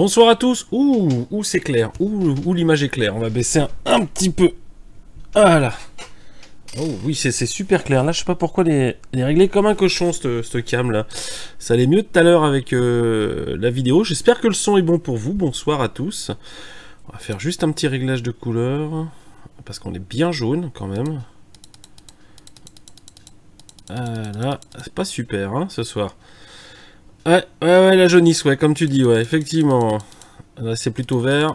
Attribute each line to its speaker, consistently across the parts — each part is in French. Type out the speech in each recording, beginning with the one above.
Speaker 1: Bonsoir à tous. Ouh, ouh c'est clair. Ouh, ouh l'image est claire. On va baisser un, petit peu. Voilà. Oh oui, c'est super clair. Là, je sais pas pourquoi les, les réglé comme un cochon, ce ce cam là. Ça allait mieux tout à l'heure avec euh, la vidéo. J'espère que le son est bon pour vous. Bonsoir à tous. On va faire juste un petit réglage de couleur. Parce qu'on est bien jaune quand même. Voilà. C'est pas super hein, ce soir. Ouais, ouais, ouais, la jaunisse, ouais, comme tu dis, ouais, effectivement. Là, c'est plutôt vert.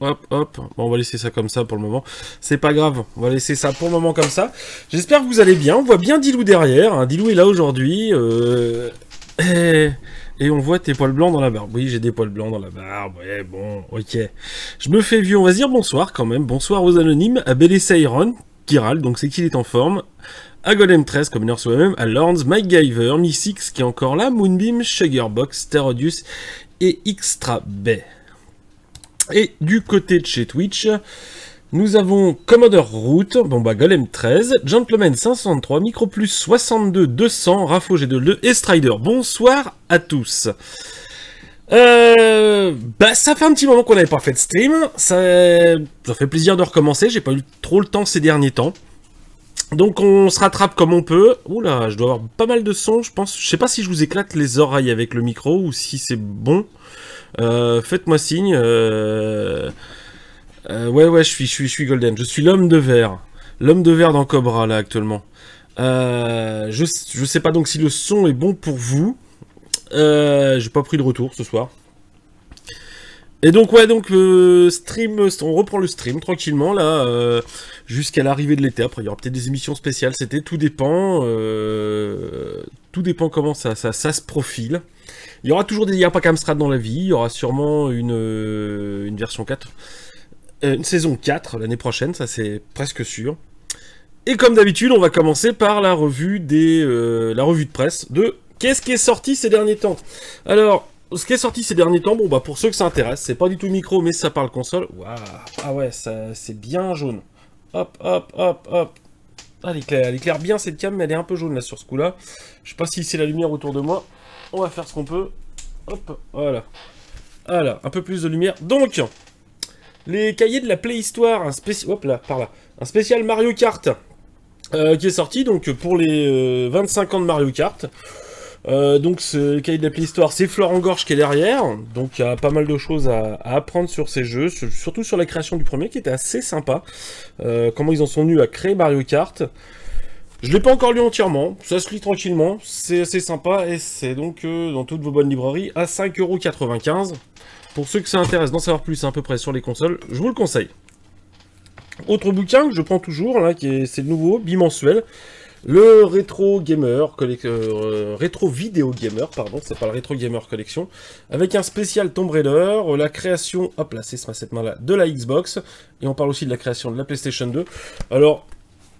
Speaker 1: Hop, hop. Bon, on va laisser ça comme ça pour le moment. C'est pas grave, on va laisser ça pour le moment comme ça. J'espère que vous allez bien. On voit bien Dilou derrière. Hein. Dilou est là aujourd'hui. Euh... Et... et on voit tes poils blancs dans la barbe. Oui, j'ai des poils blancs dans la barbe. Ouais, bon, ok. Je me fais vieux. On va dire bonsoir quand même. Bonsoir aux anonymes. À Bélessa Iron, râle, donc c'est qu'il est en forme à Golem 13 comme une soi-même, à Lords, MacGyver, Missix qui est encore là, Moonbeam, Sugarbox, Terodius et Extra Bay. Et du côté de chez Twitch, nous avons Commodore Root, bon bah Golem 13, Gentleman 503, Microplus 62 200, Rafo G2 et Strider. Bonsoir à tous. Euh, bah ça fait un petit moment qu'on n'avait pas fait de stream, ça fait plaisir de recommencer, j'ai pas eu trop le temps ces derniers temps. Donc on se rattrape comme on peut. Oula, je dois avoir pas mal de sons, je pense. Je sais pas si je vous éclate les oreilles avec le micro ou si c'est bon. Euh, Faites-moi signe. Euh... Euh, ouais, ouais, je suis, golden. Je suis l'homme de verre. L'homme de verre dans Cobra, là, actuellement. Je, je sais pas donc si le son est bon pour vous. J'ai pas pris de retour ce soir. Et donc ouais donc euh, stream, on reprend le stream tranquillement là euh, jusqu'à l'arrivée de l'été. Après il y aura peut-être des émissions spéciales. C'était tout dépend, euh, tout dépend comment ça, ça, ça se profile. Il y aura toujours des Y'a pas qu'Amstrad dans la vie. Il y aura sûrement une euh, une version 4, euh, une saison 4 l'année prochaine. Ça c'est presque sûr. Et comme d'habitude on va commencer par la revue des euh, la revue de presse de qu'est-ce qui est sorti ces derniers temps. Alors ce qui est sorti ces derniers temps, bon bah pour ceux que ça intéresse, c'est pas du tout micro, mais ça parle console. Waouh, ah ouais, c'est bien jaune. Hop, hop, hop, hop. Ah, elle éclaire, bien cette cam, mais elle est un peu jaune là sur ce coup-là. Je sais pas si c'est la lumière autour de moi. On va faire ce qu'on peut. Hop, voilà. Voilà, un peu plus de lumière. Donc, les cahiers de la Playhistoire, un spécial, hop là, par là, un spécial Mario Kart euh, qui est sorti donc pour les euh, 25 ans de Mario Kart. Euh, donc ce cahier de la Playhistoire, c'est Florent Gorge qui est derrière, donc il y a pas mal de choses à, à apprendre sur ces jeux, sur- surtout sur la création du premier qui était assez sympa, Euh, comment ils en sont venus à créer Mario Kart. Je l'ai pas encore lu entièrement, ça se lit tranquillement, c'est assez sympa et c'est donc euh, dans toutes vos bonnes librairies à 5,95€. Pour ceux que ça intéresse d'en savoir plus à peu près sur les consoles, je vous le conseille. Autre bouquin que je prends toujours, là, c'est le nouveau, bimensuel. Le Retro Gamer, euh, Retro Vidéo Gamer, pardon, c'est pas le Retro Gamer Collection, avec un spécial Tomb Raider, la création, hop là, c'est ce- cette main-là, de la Xbox, et on parle aussi de la création de la PlayStation 2. Alors,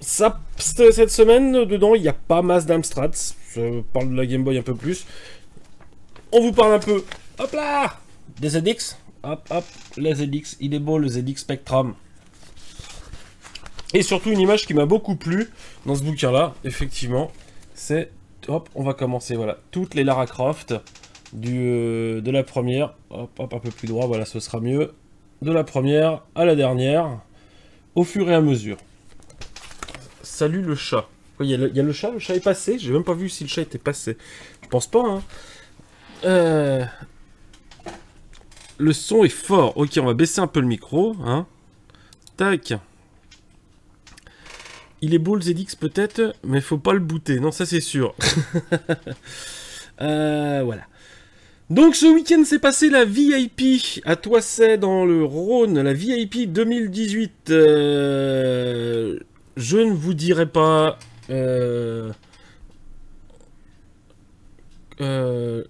Speaker 1: ça, cette semaine, dedans, il n'y a pas masse d'Amstrad, je parle de la Game Boy un peu plus. On vous parle un peu, hop là, des ZX, hop, hop, les ZX, il est beau le ZX Spectrum. Et surtout une image qui m'a beaucoup plu dans ce bouquin-là, effectivement, c'est... Hop, on va commencer, voilà. Toutes les Lara Croft du, euh, de la première. Hop, hop, un peu plus droit, voilà, ce sera mieux. De la première à la dernière, au fur et à mesure. Salut le chat. Ouais, Il y, a le- il y a le chat, le chat est passé. J'ai même pas vu si le chat était passé. Je pense pas, hein. Euh... Le son est fort. Ok, on va baisser un peu le micro, hein. Tac. Il est beau le ZX peut-être, mais faut pas le booter. Non, ça c'est sûr. Euh, voilà. Donc ce week-end s'est passé la VIP à Toisset dans le Rhône, la VIP 2018. Euh, je ne vous dirai pas. Euh, euh,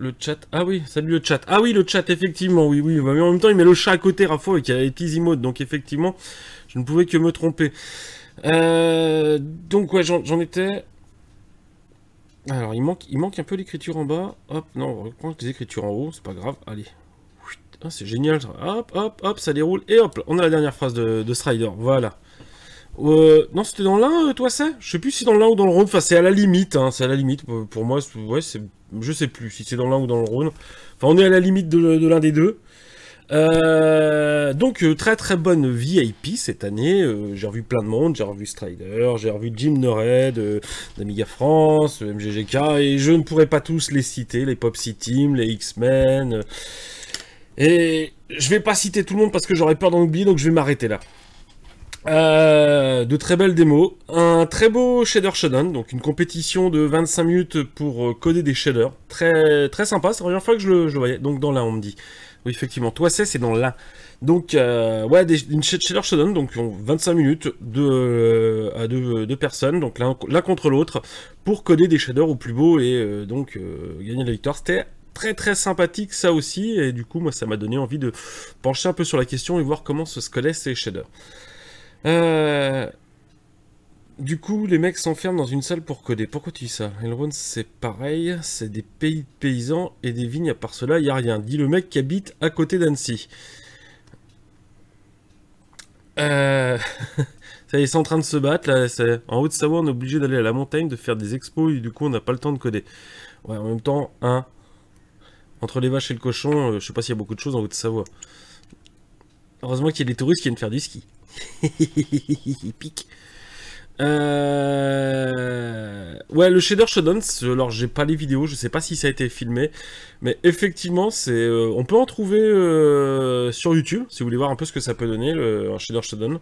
Speaker 1: le chat. Ah oui, salut le chat. Ah oui, le chat, effectivement, oui, oui. Mais en même temps, il met le chat à côté, qu'il y a les petits donc effectivement, je ne pouvais que me tromper. Euh, donc ouais, j'en étais. Alors il manque, il manque un peu l'écriture en bas. Hop, non, on reprend les écritures en haut, c'est pas grave. Allez. Ah, c'est génial. ça. Hop, hop, hop, ça déroule. Et hop, on a la dernière phrase de, de Strider. Voilà. Euh, non, c'était dans l'un, toi, c'est? Je sais plus si c'est dans l'un ou dans le Rhône. Enfin, c'est à la limite, hein, c'est à la limite. Pour moi, ouais. Je sais plus si c'est dans l'un ou dans le Rhône. Enfin, on est à la limite de, l'un des deux. Euh, donc très très bonne VIP cette année. Euh, j'ai revu plein de monde, j'ai revu Strider, j'ai revu Jim Nored, d'Amiga France, MGGK, et je ne pourrais pas tous les citer, les Pop Team, les X-Men. et je vais pas citer tout le monde parce que j'aurais peur d'en oublier, donc je vais m'arrêter là. Euh, de très belles démos, un très beau shader showdown, donc une compétition de 25 minutes pour euh, coder des shaders, très très sympa, c'est la première fois que je le, voyais, donc dans l'un on me dit. Effectivement, toi c'est dans l'un. Donc euh, ouais, une shader showdown, donc 25 minutes de, à deux, personnes, donc l'un contre l'autre, pour coder des shaders au plus beau et donc gagner la victoire. C'était très très sympathique ça aussi, et du coup moi ça m'a donné envie de pencher un peu sur la question et voir comment se codaient ces shaders. Du coup, les mecs s'enferment dans une salle pour coder. Pourquoi tu dis ça Elrond, c'est pareil, c'est des pays de paysans et des vignes. À part cela, il n'y a rien. Dit le mec qui habite à côté d'Annecy. Euh... ça y est, c'est en train de se battre. Là, en Haute-Savoie, on est obligé d'aller à la montagne, de faire des expos, et du coup, on n'a pas le temps de coder. Ouais, en même temps, hein, entre les vaches et le cochon, euh, je sais pas s'il y a beaucoup de choses en Haute-Savoie. Heureusement qu'il y a des touristes qui viennent faire du ski. pique. Euh... Ouais, le shader showdown, alors j'ai pas les vidéos, je sais pas si ça a été filmé, mais effectivement, c'est, euh, on peut en trouver euh, sur YouTube, si vous voulez voir un peu ce que ça peut donner, le, un shader showdown.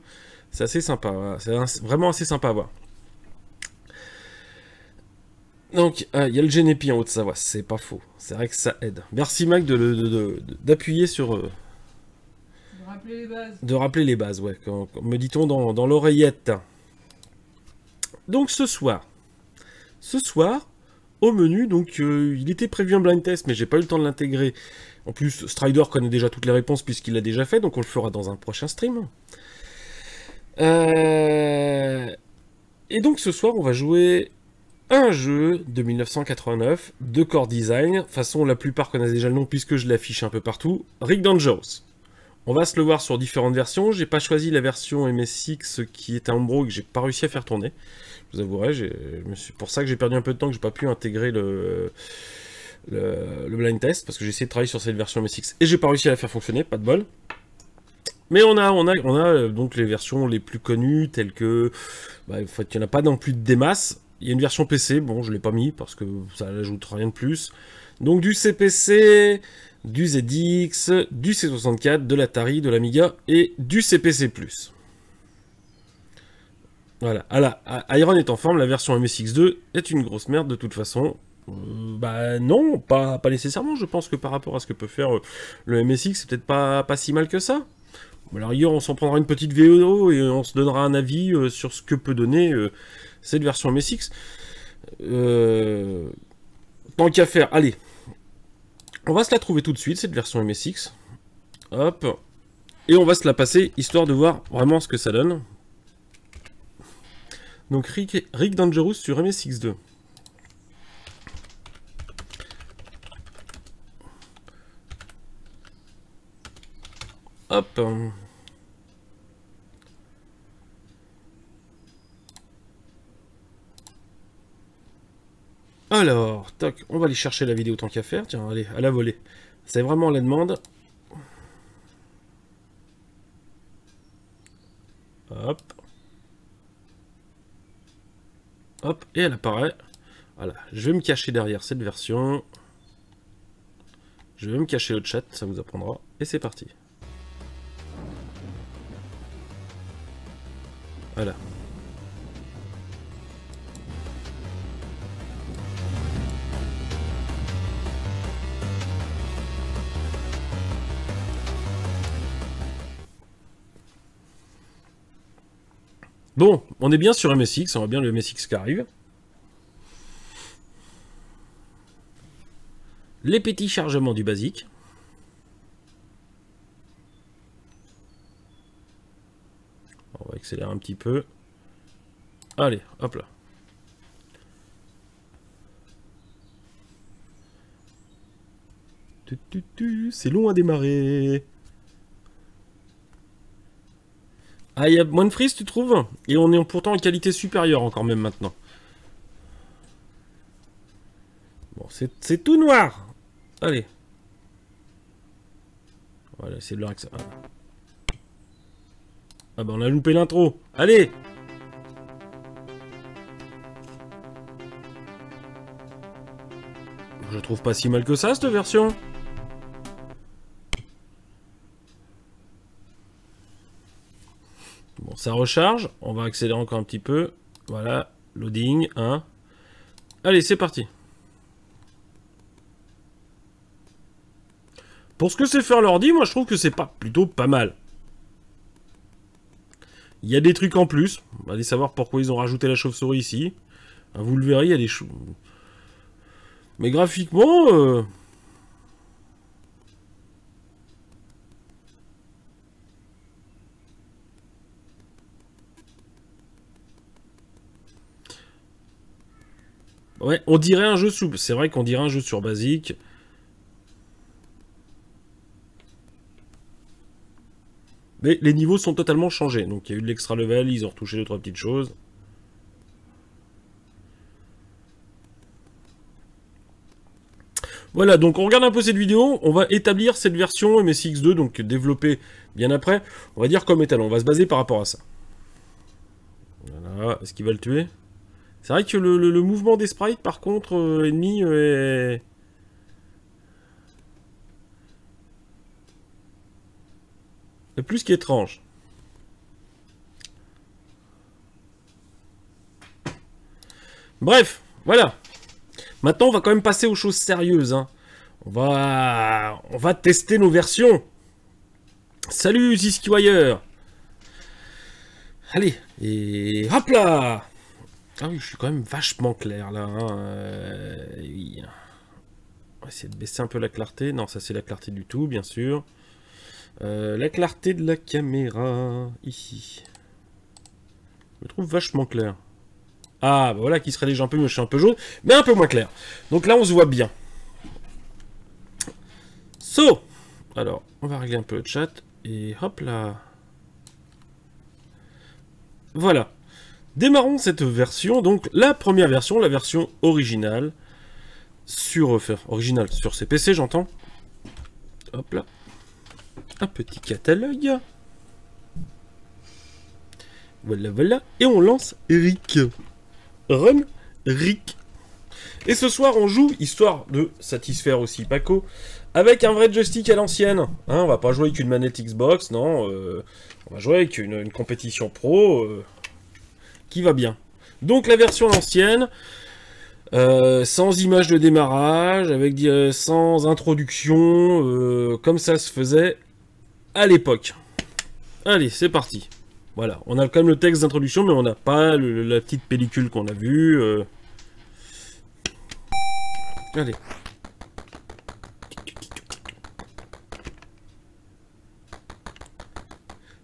Speaker 1: C'est assez sympa, c'est vraiment assez sympa à voir. Donc, il y a le Genepi en Haute-Savoie, c'est pas faux, c'est vrai que ça aide. Merci Mac d'appuyer de, sur euh, de rappeler les bases, ouais, me dit-on dans, l'oreillette. Donc ce soir, ce soir, au menu, donc euh, il était prévu un blind test, mais j'ai pas eu le temps de l'intégrer. En plus, Strider connaît déjà toutes les réponses puisqu'il l'a déjà fait, donc on le fera dans un prochain stream. Euh, et donc ce soir, on va jouer un jeu de 1989 de Core Design. Façon, la plupart connaissent déjà le nom puisque je l'affiche un peu partout. Rick Dangerous. On va se le voir sur différentes versions. J'ai pas choisi la version MSX qui est un Umbro que j'ai pas réussi à faire tourner. Je vous avouerai, c'est pour ça que j'ai perdu un peu de temps, que j'ai pas pu intégrer le, le, blind test, parce que j'ai essayé de travailler sur cette version MSX et j'ai pas réussi à la faire fonctionner, pas de bol. Mais on a, on a, on a euh, donc les versions les plus connues, telles que... Bah, en fait, il n'y en a pas dans plus de masses. Il y a une version PC, bon, je l'ai pas mis, parce que ça n'ajoute rien de plus. Donc du CPC, du ZX, du C64, de l'Atari, de l'Amiga et du CPC+. Voilà, ah Iron est en forme, la version MSX2 est une grosse merde de toute façon. Euh, bah non, pas, nécessairement, je pense que par rapport à ce que peut faire euh, le MSX, c'est peut-être pas, si mal que ça. Alors hier, on s'en prendra une petite vidéo et on se donnera un avis euh, sur ce que peut donner cette version MSX. tant qu'à faire, allez, on va se la trouver tout de suite, cette version MSX. Hop. Et on va se la passer, histoire de voir vraiment ce que ça donne. Donc Rick, Dangerous sur MSX2. Hop. Alors, toc, on va aller chercher la vidéo tant qu'à faire. Tiens, allez, à la volée. C'est vraiment la demande. Hop. Et elle apparaît. Voilà, je vais me cacher derrière cette version. Je vais me cacher le chat, ça vous apprendra. Et c'est parti. Voilà. Bon, on est bien sur MSX, on voit bien le MSX qui arrive. Les petits chargements du basique. On va accélérer un petit peu. Allez, hop là. C'est long à démarrer. Ah, il y a moins de frise, tu trouves Et on est pourtant en qualité supérieure encore même maintenant. Bon, c'est tout noir. Allez. Voilà, c'est de leur ça. Ah bah on a loupé l'intro. Allez Je trouve pas si mal que ça, cette version. Ça recharge. On va accélérer encore un petit peu. Voilà, loading, 1. Allez, c'est parti. Pour ce que c'est faire l'ordi, moi je trouve que c'est pas plutôt pas mal. Il y a des trucs en plus. On va aller savoir pourquoi ils ont rajouté la chauve-souris ici. Ah, vous le verrez, il y a des choses. Mais graphiquement... Euh, ouais, on dirait un jeu sous... C'est vrai qu'on dirait un jeu sur basique. Mais les niveaux sont totalement changés. Donc il y a eu de l'extra level, ils ont retouché deux trois petites choses. Voilà, donc on regarde un peu cette vidéo, on va établir cette version MSX2, donc développée bien après, on va dire comme étalon, on va se baser par rapport à ça. Voilà, est-ce qu'il va le tuer? C'est vrai que le, mouvement des sprites, par contre, euh, ennemi, euh, est... est plus qu'étrange. Bref, voilà. Maintenant, on va quand même passer aux choses sérieuses. Hein. On, va... on va tester nos versions. Salut Ziskiwire Allez, et hop là Ah oui, je suis quand même vachement clair là. Hein. Euh, on va essayer de baisser un peu la clarté. Non, ça c'est la clarté du tout, bien sûr. Euh, la clarté de la caméra, ici. Je me trouve vachement clair. Ah, bah voilà qui serait déjà un peu mieux, je suis un peu jaune, mais un peu moins clair. Donc là, on se voit bien. So Alors, on va régler un peu le chat, et hop là Voilà. Démarrons cette version, donc la première version, la version originale, sur, euh, originale sur CPC, j'entends. Hop là un petit catalogue. Voilà, voilà. Et on lance Rick. Run Rick. Et ce soir, on joue, histoire de satisfaire aussi Paco, avec un vrai joystick à l'ancienne. Hein, on va pas jouer avec une manette Xbox, non. Euh, on va jouer avec une, compétition pro euh, qui va bien. Donc la version ancienne, euh, sans image de démarrage, avec sans introduction, comme ça se faisait à l'époque. Allez, c'est parti. Voilà, on a quand même le texte d'introduction, mais on n'a pas la petite pellicule qu'on a vue. Euh. Allez.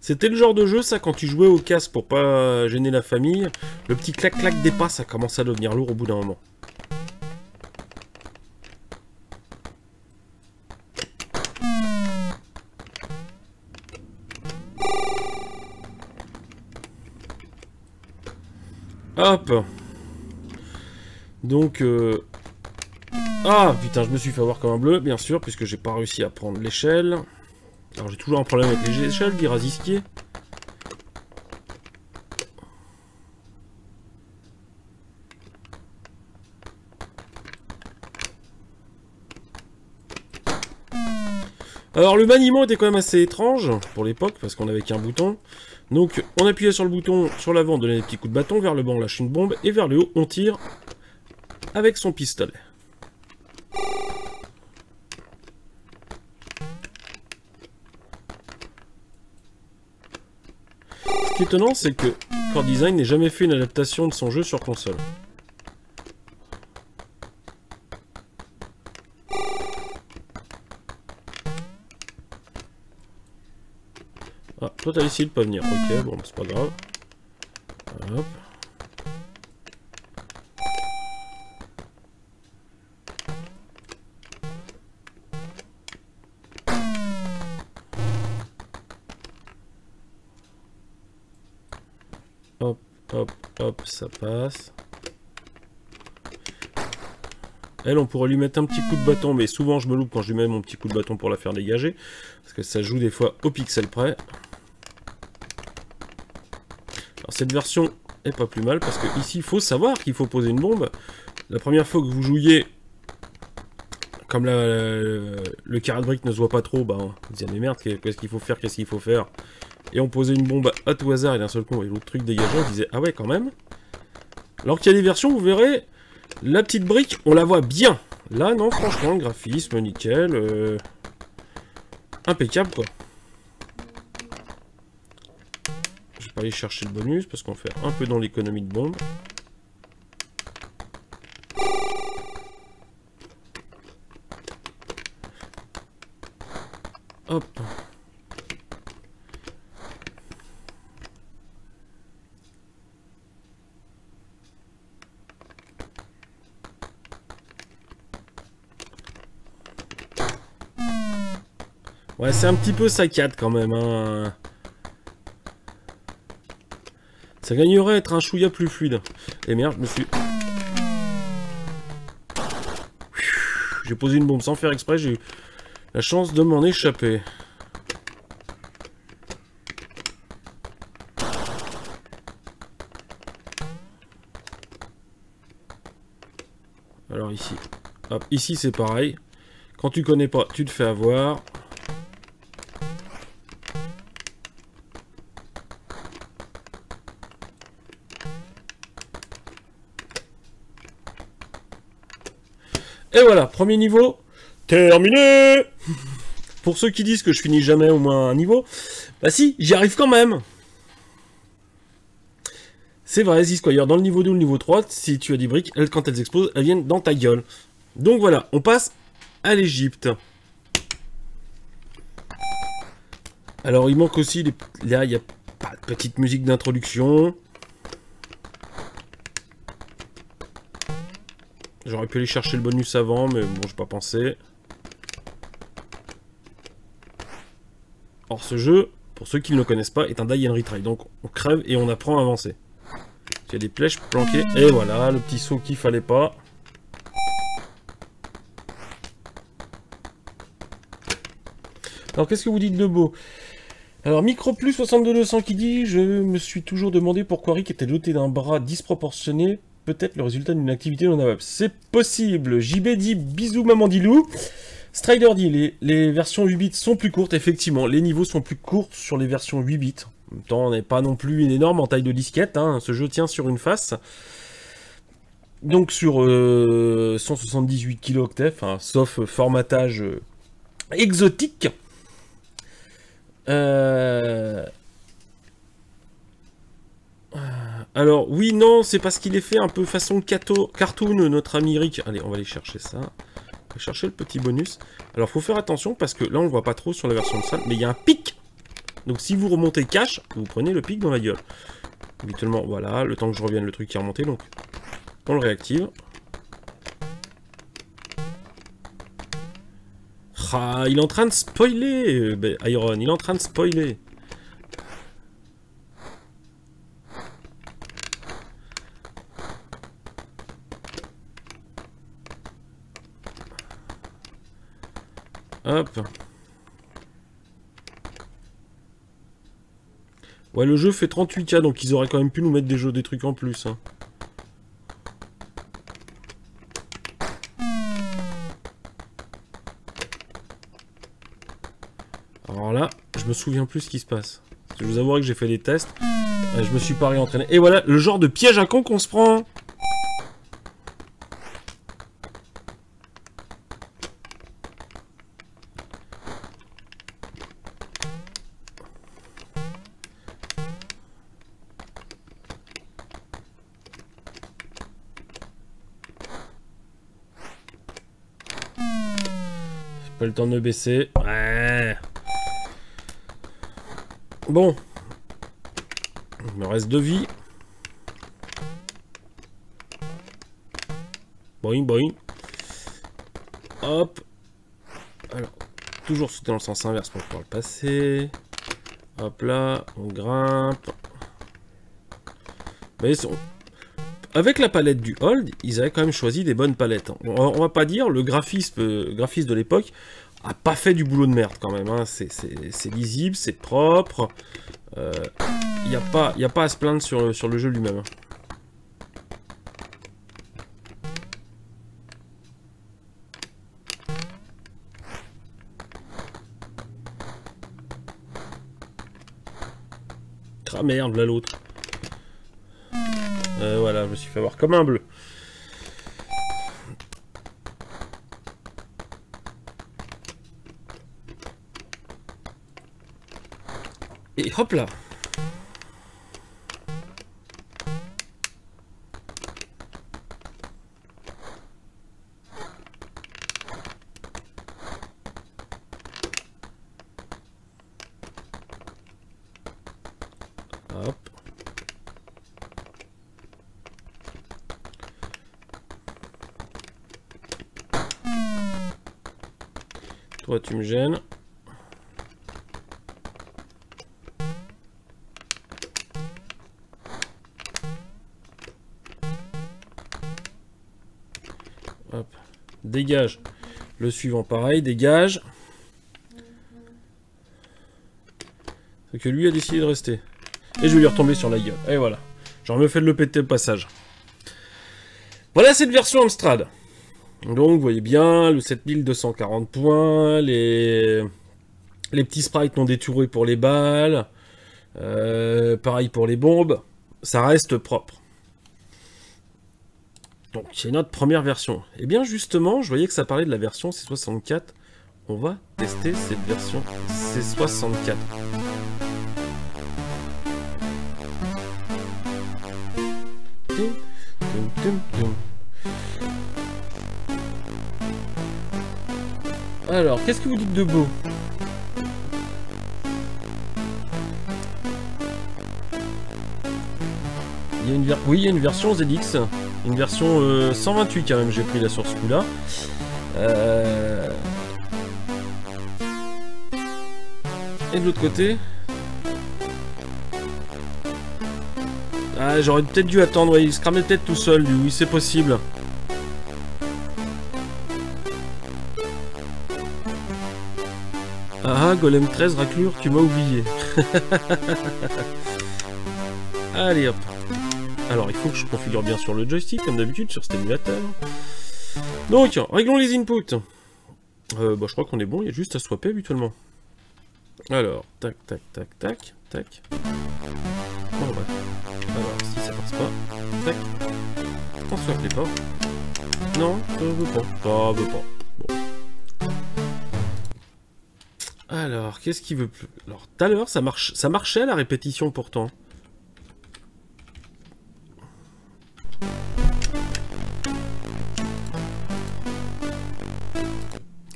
Speaker 1: C'était le genre de jeu, ça, quand tu jouais au casque pour pas gêner la famille, le petit clac-clac des pas, ça commençait à devenir lourd au bout d'un moment. Hop Donc... Euh... Ah, putain, je me suis fait avoir comme un bleu, bien sûr, puisque j'ai pas réussi à prendre l'échelle. Alors j'ai toujours un problème avec les échelles, dit Razisquier. Alors le maniement était quand même assez étrange pour l'époque, parce qu'on avait qu'un bouton. Donc on appuyait sur le bouton sur l'avant, on donnait des petits coups de bâton, vers le bas on lâche une bombe, et vers le haut on tire avec son pistolet. Étonnant, c'est que Core Design n'ait jamais fait une adaptation de son jeu sur console. Toi, t'as essayé de pas venir. Ok, bon, c'est pas grave hop, passe. Elle, on pourrait lui mettre un petit coup de bâton, mais souvent je me loupe quand je lui mets mon petit coup de bâton pour la faire dégager. Parce que ça joue des fois au pixel près. Alors cette version est pas plus mal, parce que ici, il faut savoir qu'il faut poser une bombe. La première fois que vous jouiez, comme le carré de briques ne se voit pas trop, bah, on disait, mais merde, qu'est-ce qu'il faut faire, qu'est-ce qu'il faut faire? Et on posait une bombe à tout hasard, et d'un seul coup, et l'autre truc dégageait, on disait, ah ouais, quand même. Alors qu'il y a des versions, vous verrez, la petite brique, on la voit bien. Là, non, franchement, graphisme, nickel. Euh, impeccable, quoi. Je vais pas aller chercher le bonus, parce qu'on fait un peu dans l'économie de bombe. Hop. Ouais, c'est un petit peu saccade quand même. Hein. Ça gagnerait être un chouïa plus fluide. Et merde, je me suis... J'ai posé une bombe sans faire exprès, j'ai eu la chance de m'en échapper. Alors ici. Hop, ici c'est pareil. Quand tu connais pas, tu te fais avoir. Et voilà, niveau, terminé Pour ceux qui disent que je finis jamais au moins un niveau, bah si, j'y arrive quand même C'est vrai, Squire, dans le niveau 2 ou le niveau 3, si tu as des briques, elles, quand elles explosent, elles viennent dans ta gueule. Donc voilà, on passe à l'Egypte. Alors il manque aussi, là il n'y a pas de petite musique d'introduction. J'aurais pu aller chercher le bonus avant, mais bon, j'ai pas pensé. Or, ce jeu, pour ceux qui ne le connaissent pas, est un die and retry. Donc, on crève et on apprend à avancer. Il y a des flèches planquées. Et voilà, le petit saut qu'il fallait pas. Alors, qu'est-ce que vous dites de beau? Alors, Microplus 62200 qui dit « Je me suis toujours demandé pourquoi Rick était doté d'un bras disproportionné peut-être le résultat d'une activité non web. C'est possible. JB dit bisous mamandilou. Strider dit les, versions 8 bits sont plus courtes. Effectivement, les niveaux sont plus courts sur les versions 8 bits. En même temps, on n'est pas non plus une énorme en taille de disquette. Hein. Ce jeu tient sur une face. Donc sur 178 kilooctets, sauf formatage euh, exotique. Euh, alors, oui, non, c'est parce qu'il est fait un peu façon cartoon, notre ami Rick. Allez, on va aller chercher ça. On va chercher le petit bonus. Alors, faut faire attention parce que là, on le voit pas trop sur la version de salle, mais il y a un pic. Donc, si vous remontez cash, vous prenez le pic dans la gueule. Habituellement, voilà, le temps que je revienne, le truc qui est remonté, donc on le réactive. Ah, il est en train de spoiler, ben, Iron, il est en train de spoiler. Ouais, le jeu fait 38K, donc ils auraient quand même pu nous mettre des jeux, des trucs en plus. Hein. Alors là, je me souviens plus ce qui se passe. Je vous avouerai que j'ai fait des tests. Euh, je me suis pas réentraîné. Et voilà, le genre de piège à con qu'on se prend. Le temps baisser. Bon. Il me reste deux vies. Boing, boing. Hop. Alors, toujours sauter dans le sens inverse pour pouvoir le passer. Hop là, on grimpe. Mais avec la palette du Hold, ils avaient quand même choisi des bonnes palettes. Hein. On, va pas dire, le euh, graphiste de l'époque a pas fait du boulot de merde quand même. Hein. C'est lisible, c'est propre. Il euh, n'y a, pas, a pas à se plaindre sur, sur le jeu lui-même. Hein. Ah merde, là l'autre. Je me suis fait avoir comme un bleu. Et hop là tu me gênes. Dégage. Le suivant, pareil, dégage. C'est que lui a décidé de rester. Et je vais lui retomber sur la gueule. Et voilà. J'en me fait de le péter au passage. Voilà cette version Amstrad. Donc vous voyez bien, le 7240 points, les, les petits sprites non détourés pour les balles, euh, pareil pour les bombes, ça reste propre. Donc c'est notre première version. Et eh bien justement, je voyais que ça parlait de la version C64. On va tester cette version C64. Alors, qu'est-ce que vous dites de beau il y a une Oui, il y a une version ZX. Une version 128 euh, quand même, j'ai pris la sur ce coup-là. Euh, et de l'autre côté... Ah, j'aurais peut-être dû attendre, il se cramait peut-être tout seul, lui, oui, c'est possible. Golem 13, raclure, tu m'as oublié. Allez hop. Alors, il faut que je configure bien sur le joystick, comme d'habitude, sur cet émulateur. Donc, réglons les inputs. Euh, bah, je crois qu'on est bon, il y a juste à swapper habituellement. Alors, tac, tac, tac, tac, tac. Bah. Alors, si ça passe pas, tac. On swap les pas. Non, ça veut pas. Ça veut pas. Alors, qu'est-ce qu'il veut plus? Alors, tout à l'heure, ça, marche... ça marchait la répétition pourtant.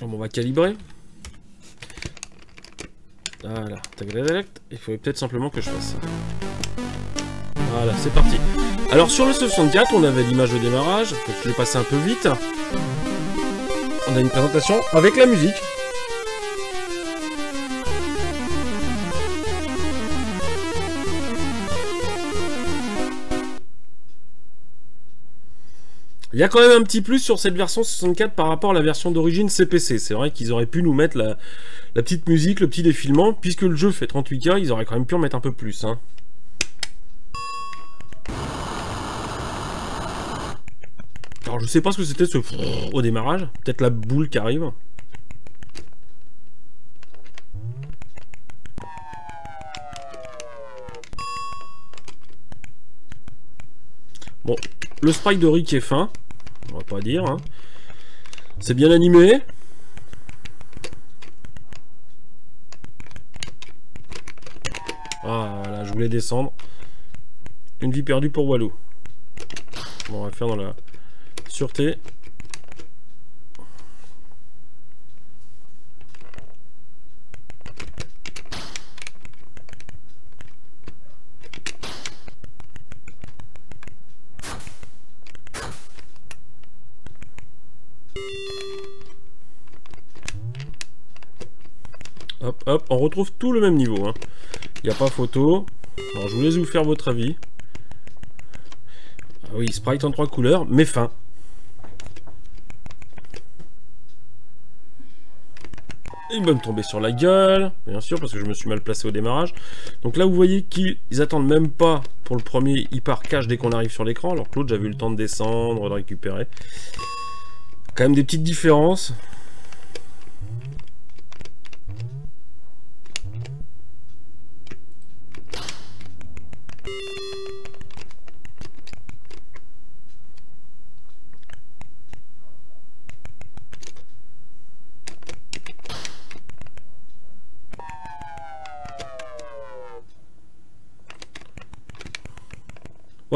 Speaker 1: on va calibrer. Voilà, il faudrait peut-être simplement que je fasse ça. Voilà, c'est parti. Alors sur le 64, on avait l'image de démarrage, je l'ai passé un peu vite. On a une présentation avec la musique. Il y a quand même un petit plus sur cette version 64 par rapport à la version d'origine CPC. C'est vrai qu'ils auraient pu nous mettre la, petite musique, le petit défilement. Puisque le jeu fait 38K, ils auraient quand même pu en mettre un peu plus. Hein. Alors je sais pas ce que c'était ce au démarrage. Peut-être la boule qui arrive. Bon, le sprite de Rick est fin on va pas dire. Hein. C'est bien animé. Ah, voilà, je voulais descendre. Une vie perdue pour Walou. Bon, on va faire dans la sûreté. Hop, on retrouve tout le même niveau. Il hein. n'y a pas photo. Alors, je vous laisse vous faire votre avis. Ah oui, sprite en trois couleurs, mais fin. Il va me tomber sur la gueule, bien sûr, parce que je me suis mal placé au démarrage. Donc là, vous voyez qu'ils attendent même pas pour le premier, il part cache dès qu'on arrive sur l'écran, alors que l'autre, j'avais eu le temps de descendre, de récupérer. Quand même des petites différences.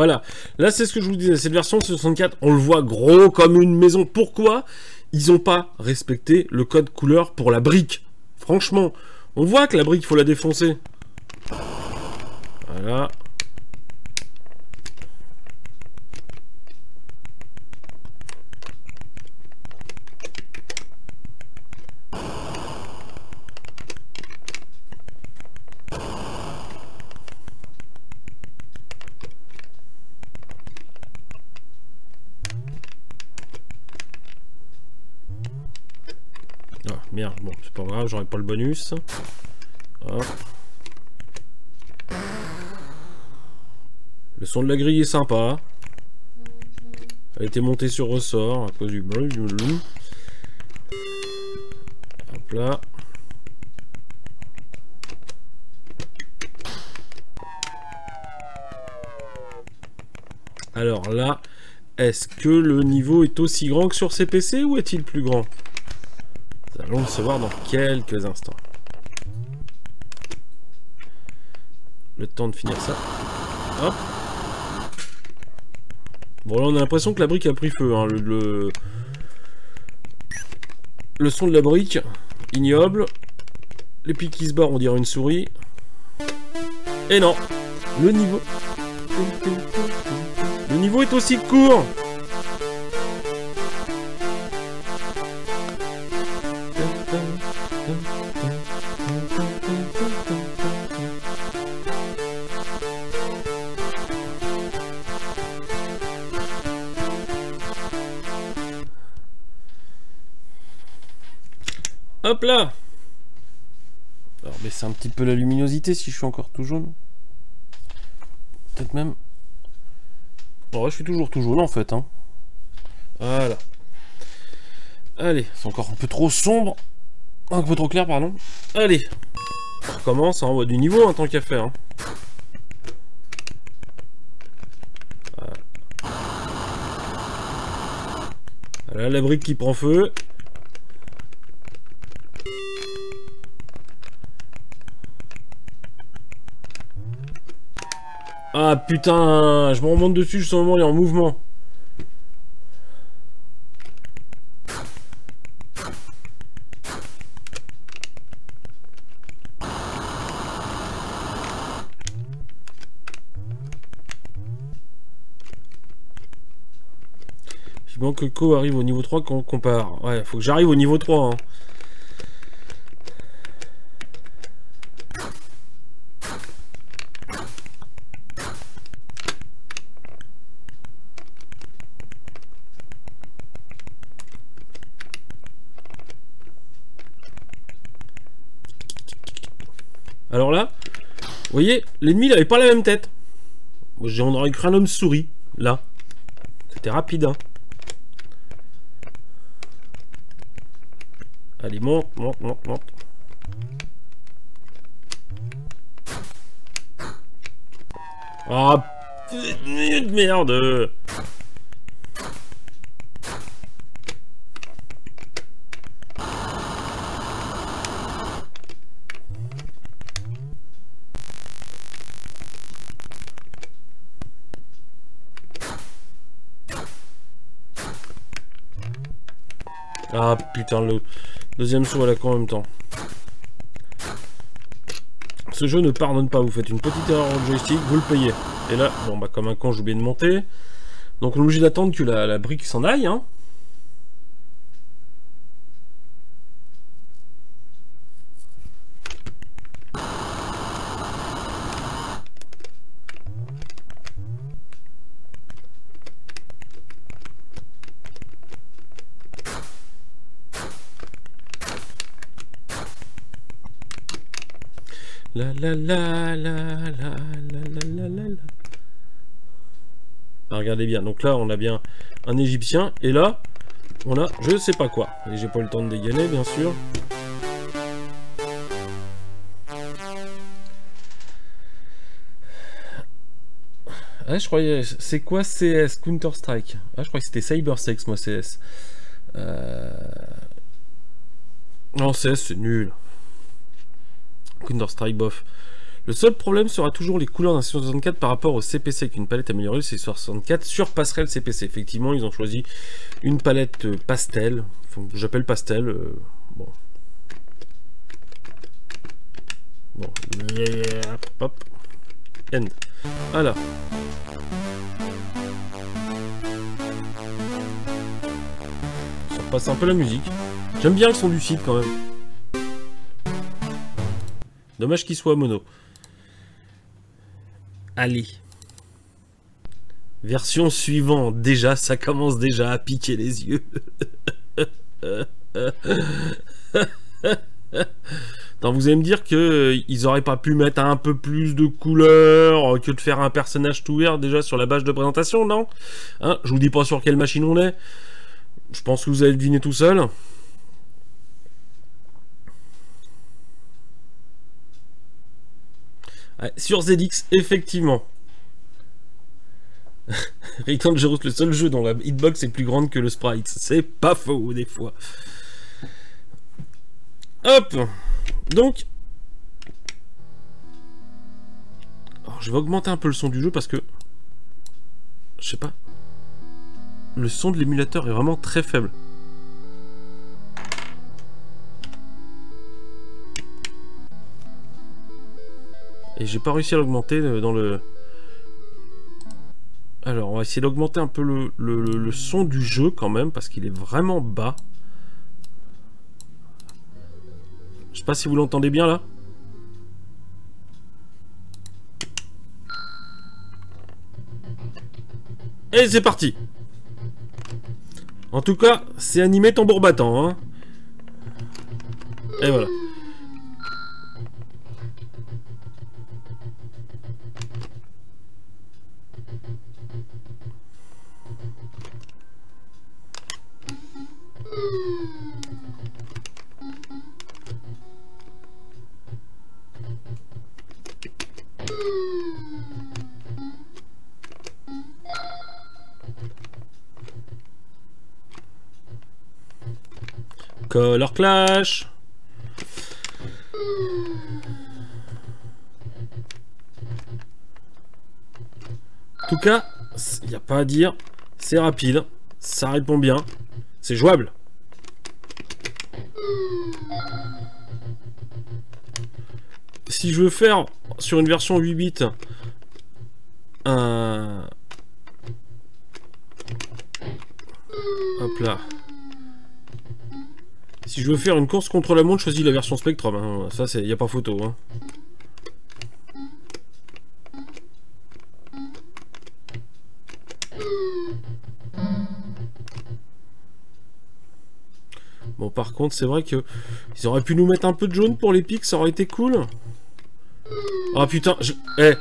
Speaker 1: Voilà, là c'est ce que je vous disais, cette version de 64, on le voit gros comme une maison. Pourquoi ils n'ont pas respecté le code couleur pour la brique? Franchement, on voit que la brique, il faut la défoncer. Voilà. Merde, bon, c'est pas grave, j'aurai pas le bonus. Le son de la grille est sympa. Elle été montée sur ressort à cause du bruit du loup. Là. Alors là, est-ce que le niveau est aussi grand que sur CPC ou est-il plus grand? Allons le savoir dans quelques instants. Le temps de finir ça. Hop. Bon là on a l'impression que la brique a pris feu. Hein. Le, le, son de la brique, ignoble. Les pics qui se barrent, on dirait une souris. Et non, le niveau... Le niveau est aussi court Hop là Alors baisser un petit peu la luminosité si je suis encore tout jaune. Peut-être même... Bon, je suis toujours tout jaune en fait. Hein. Voilà. Allez, c'est encore un peu trop sombre. Un peu trop clair, pardon. Allez. On recommence, hein, on du niveau en tant qu'à faire. Hein. Voilà. la brique qui prend feu. Ah putain, je me remonte dessus juste au moment il est en mouvement. Je que Co arrive au niveau 3 qu'on compare. Ouais, faut que j'arrive au niveau 3. Alors là, vous voyez, l'ennemi n'avait pas la même tête. On aurait cru un homme souris, là. C'était rapide, hein. Allez, monte, monte, monte, monte. Ah, de merde Ah putain, le deuxième saut à la con en même temps. Ce jeu ne pardonne pas, vous faites une petite erreur au joystick, vous le payez. Et là, bon bah comme un con, j'ai oublié de monter. Donc on est obligé d'attendre que la, brique s'en aille, hein. la la la la la la la ah, regardez bien, donc là on a bien un égyptien, et là on a je sais pas quoi. Et j'ai pas eu le temps de dégainer bien sûr. Ah, je croyais. C'est quoi CS Counter Strike Ah, je croyais que c'était Cybersex, moi, CS. Euh, non, CS, c'est nul. Counter-Strike, bof. Le seul problème sera toujours les couleurs d'un 64 par rapport au CPC, avec une palette améliorée, le C64 surpasserait le CPC. Effectivement, ils ont choisi une palette euh, pastel. J'appelle pastel. Euh, bon. Bon. Hop. End. Voilà. Ça repasse un peu la musique. J'aime bien le son du site quand même. Dommage qu'il soit mono. Allez. Version suivante. Déjà, ça commence déjà à piquer les yeux. vous allez me dire que euh, ils auraient pas pu mettre un peu plus de couleurs que de faire un personnage tout vert déjà sur la base de présentation, non? Hein? Je vous dis pas sur quelle machine on est. Je pense que vous allez deviner tout seul. Sur ZX, effectivement. Dangerous, le seul jeu dont la hitbox est plus grande que le sprite. C'est pas faux, des fois. Hop Donc... Alors, je vais augmenter un peu le son du jeu parce que... Je sais pas. Le son de l'émulateur est vraiment très faible. Et j'ai pas réussi à l'augmenter euh, dans le... Alors, on va essayer d'augmenter un peu le, son du jeu quand même, parce qu'il est vraiment bas. Je sais pas si vous l'entendez bien là. Et c'est parti En tout cas, c'est animé tambour battant. Hein. Et voilà. Color Clash En tout cas, il n'y a pas à dire, c'est rapide, ça répond bien, c'est jouable. Si je veux faire sur une version 8 bits un... Hop là. Je veux faire une course contre la montre, choisis la version Spectrum. Hein. Ça, il n'y a pas photo. Hein. Bon, par contre, c'est vrai que ils auraient pu nous mettre un peu de jaune pour les pics, ça aurait été cool. Ah putain, je... Eh,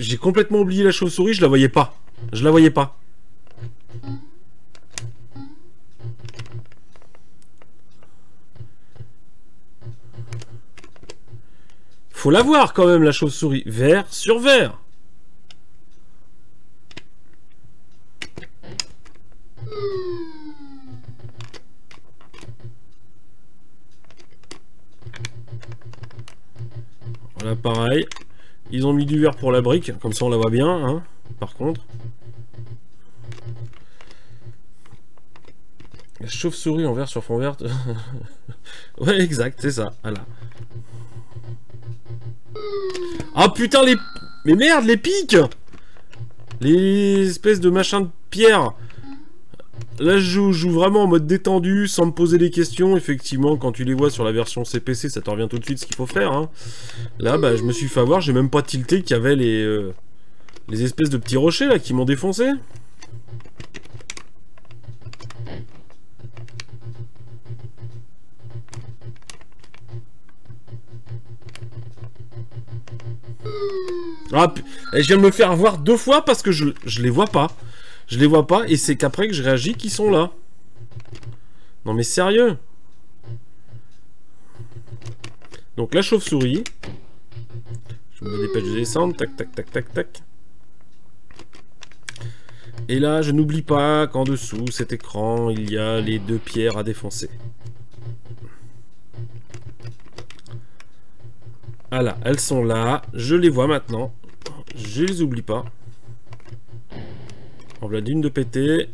Speaker 1: j'ai complètement oublié la chauve-souris, je la voyais pas. Je la voyais pas. Faut la voir quand même, la chauve-souris. Vert sur vert. Voilà, pareil. Ils ont mis du vert pour la brique, comme ça on la voit bien, hein, par contre. La chauve-souris en vert sur fond vert. ouais, exact, c'est ça. Voilà. Ah putain, les... Mais merde, les pics Les espèces de machins de pierre Là, je joue, vraiment en mode détendu, sans me poser des questions. Effectivement, quand tu les vois sur la version CPC, ça te revient tout de suite ce qu'il faut faire. Hein. Là, bah, je me suis fait avoir, j'ai même pas tilté qu'il y avait les, euh, les espèces de petits rochers, là, qui m'ont défoncé. Ah, je viens de me faire voir deux fois parce que je, je les vois pas. Je les vois pas et c'est qu'après que je réagis qu'ils sont là. Non mais sérieux Donc la chauve-souris. Je me dépêche de descendre. Tac, tac, tac, tac, tac. Et là, je n'oublie pas qu'en dessous cet écran, il y a les deux pierres à défoncer. Voilà, elles sont là. Je les vois maintenant. Je les oublie pas. En voilà d'une de péter.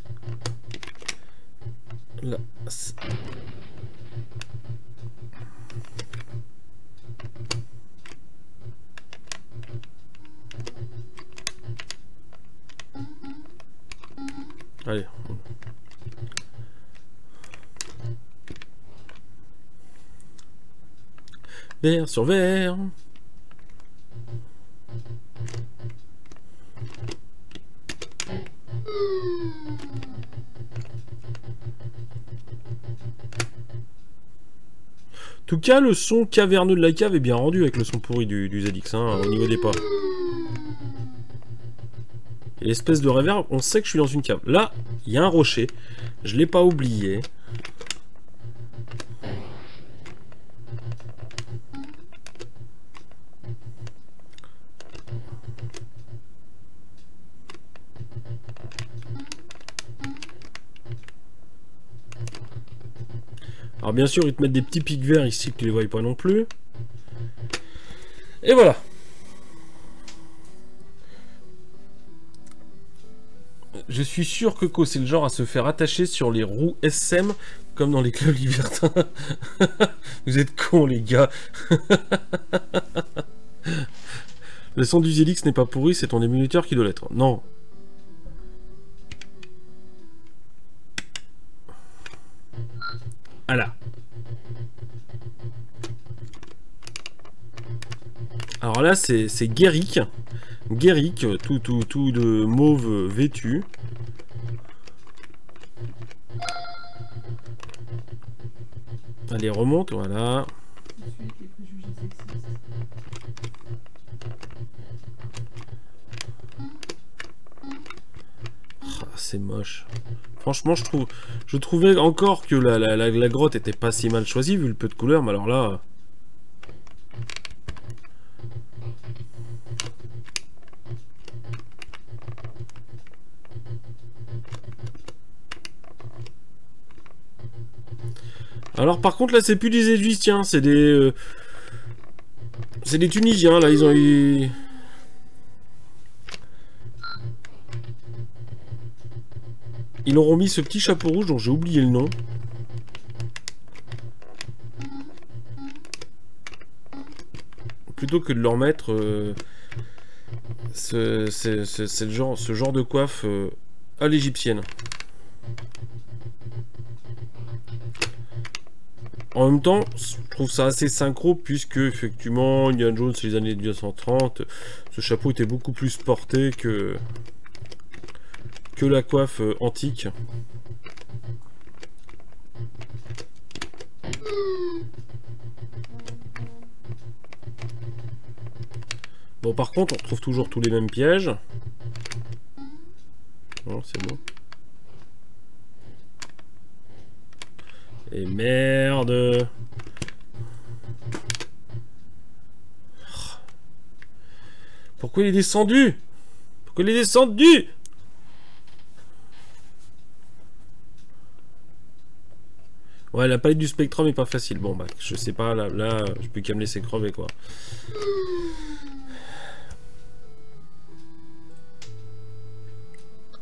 Speaker 1: Là. Allez. Vert sur vert. En tout cas, le son caverneux de la cave est bien rendu avec le son pourri du, ZX hein, au niveau des pas. L'espèce de réverb, on sait que je suis dans une cave. Là, il y a un rocher. Je l'ai pas oublié. Alors bien sûr, ils te mettent des petits pics verts ici que tu les vois pas non plus. Et voilà. Je suis sûr que Co, c'est le genre à se faire attacher sur les roues SM comme dans les clubs libertins. Vous êtes cons, les gars. le son du Zélix n'est pas pourri, c'est ton émulateur qui doit l'être. Non. Alors là, c'est Guéric. Guéric, tout, tout, tout de mauve vêtu. Allez, remonte, voilà. Ah, c'est moche. Franchement, je trouve, je trouvais encore que la, la, grotte était pas si mal choisie vu le peu de couleurs, mais alors là. Alors par contre là c'est plus des Égyptiens, c'est des... Euh, c'est des Tunisiens là, ils ont eu... Ils auront mis ce petit chapeau rouge dont j'ai oublié le nom. Plutôt que de leur mettre euh, ce, genre, ce genre de coiffe euh, à l'égyptienne. En même temps, je trouve ça assez synchro puisque effectivement, Indiana Jones, les années 1930, ce chapeau était beaucoup plus porté que que la coiffe euh, antique. Bon, par contre, on retrouve toujours tous les mêmes pièges. Non, c'est bon. Et merde Pourquoi il est descendu? Pourquoi il est descendu? Ouais, la palette du Spectrum est pas facile. Bon, bah, je sais pas, là, là je peux qu'à me laisser crever, quoi.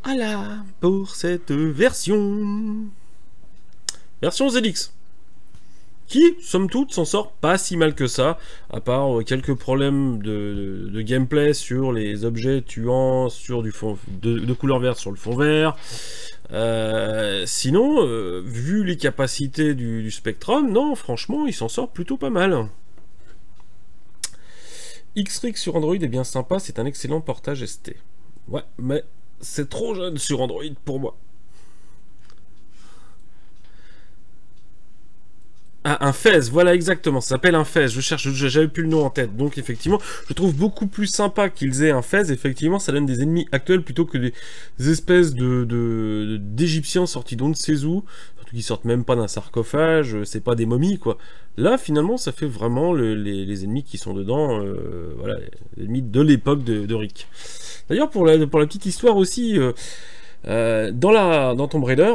Speaker 1: Voilà pour cette version. Version ZX. Qui, somme toute, s'en sort pas si mal que ça, à part euh, quelques problèmes de, gameplay sur les objets tuants sur du fond de, couleur verte sur le fond vert. Euh, sinon, euh, vu les capacités du, Spectrum, non, franchement, il s'en sort plutôt pas mal. X-Rig sur Android est bien sympa, c'est un excellent portage ST. Ouais, mais c'est trop jeune sur Android pour moi. Ah, un fez, voilà exactement, ça s'appelle un fez, je cherche, j'avais plus le nom en tête, donc effectivement, je trouve beaucoup plus sympa qu'ils aient un fez, effectivement, ça donne des ennemis actuels plutôt que des, espèces de d'égyptiens sortis d'on ne sait où, surtout qu'ils sortent même pas d'un sarcophage, c'est pas des momies, quoi. Là, finalement, ça fait vraiment les, ennemis qui sont dedans, euh, voilà, les ennemis de l'époque de, Rick. D'ailleurs, pour la, pour la petite histoire aussi, euh, euh, dans, la, dans Tomb Raider,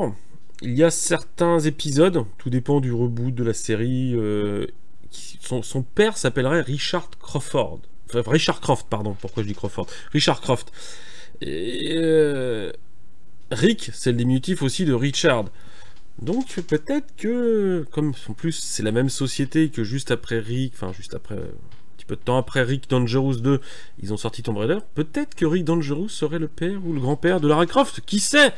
Speaker 1: il y a certains épisodes, tout dépend du reboot de la série, euh, son, père s'appellerait Richard Crawford. Enfin, Richard Croft, pardon, pourquoi je dis Crawford? Richard Croft. Et, euh, Rick, c'est le diminutif aussi de Richard. Donc peut-être que, comme en plus c'est la même société que juste après Rick, enfin juste après, un petit peu de temps après Rick Dangerous 2, ils ont sorti Tomb Raider, peut-être que Rick Dangerous serait le père ou le grand-père de Lara Croft, qui sait?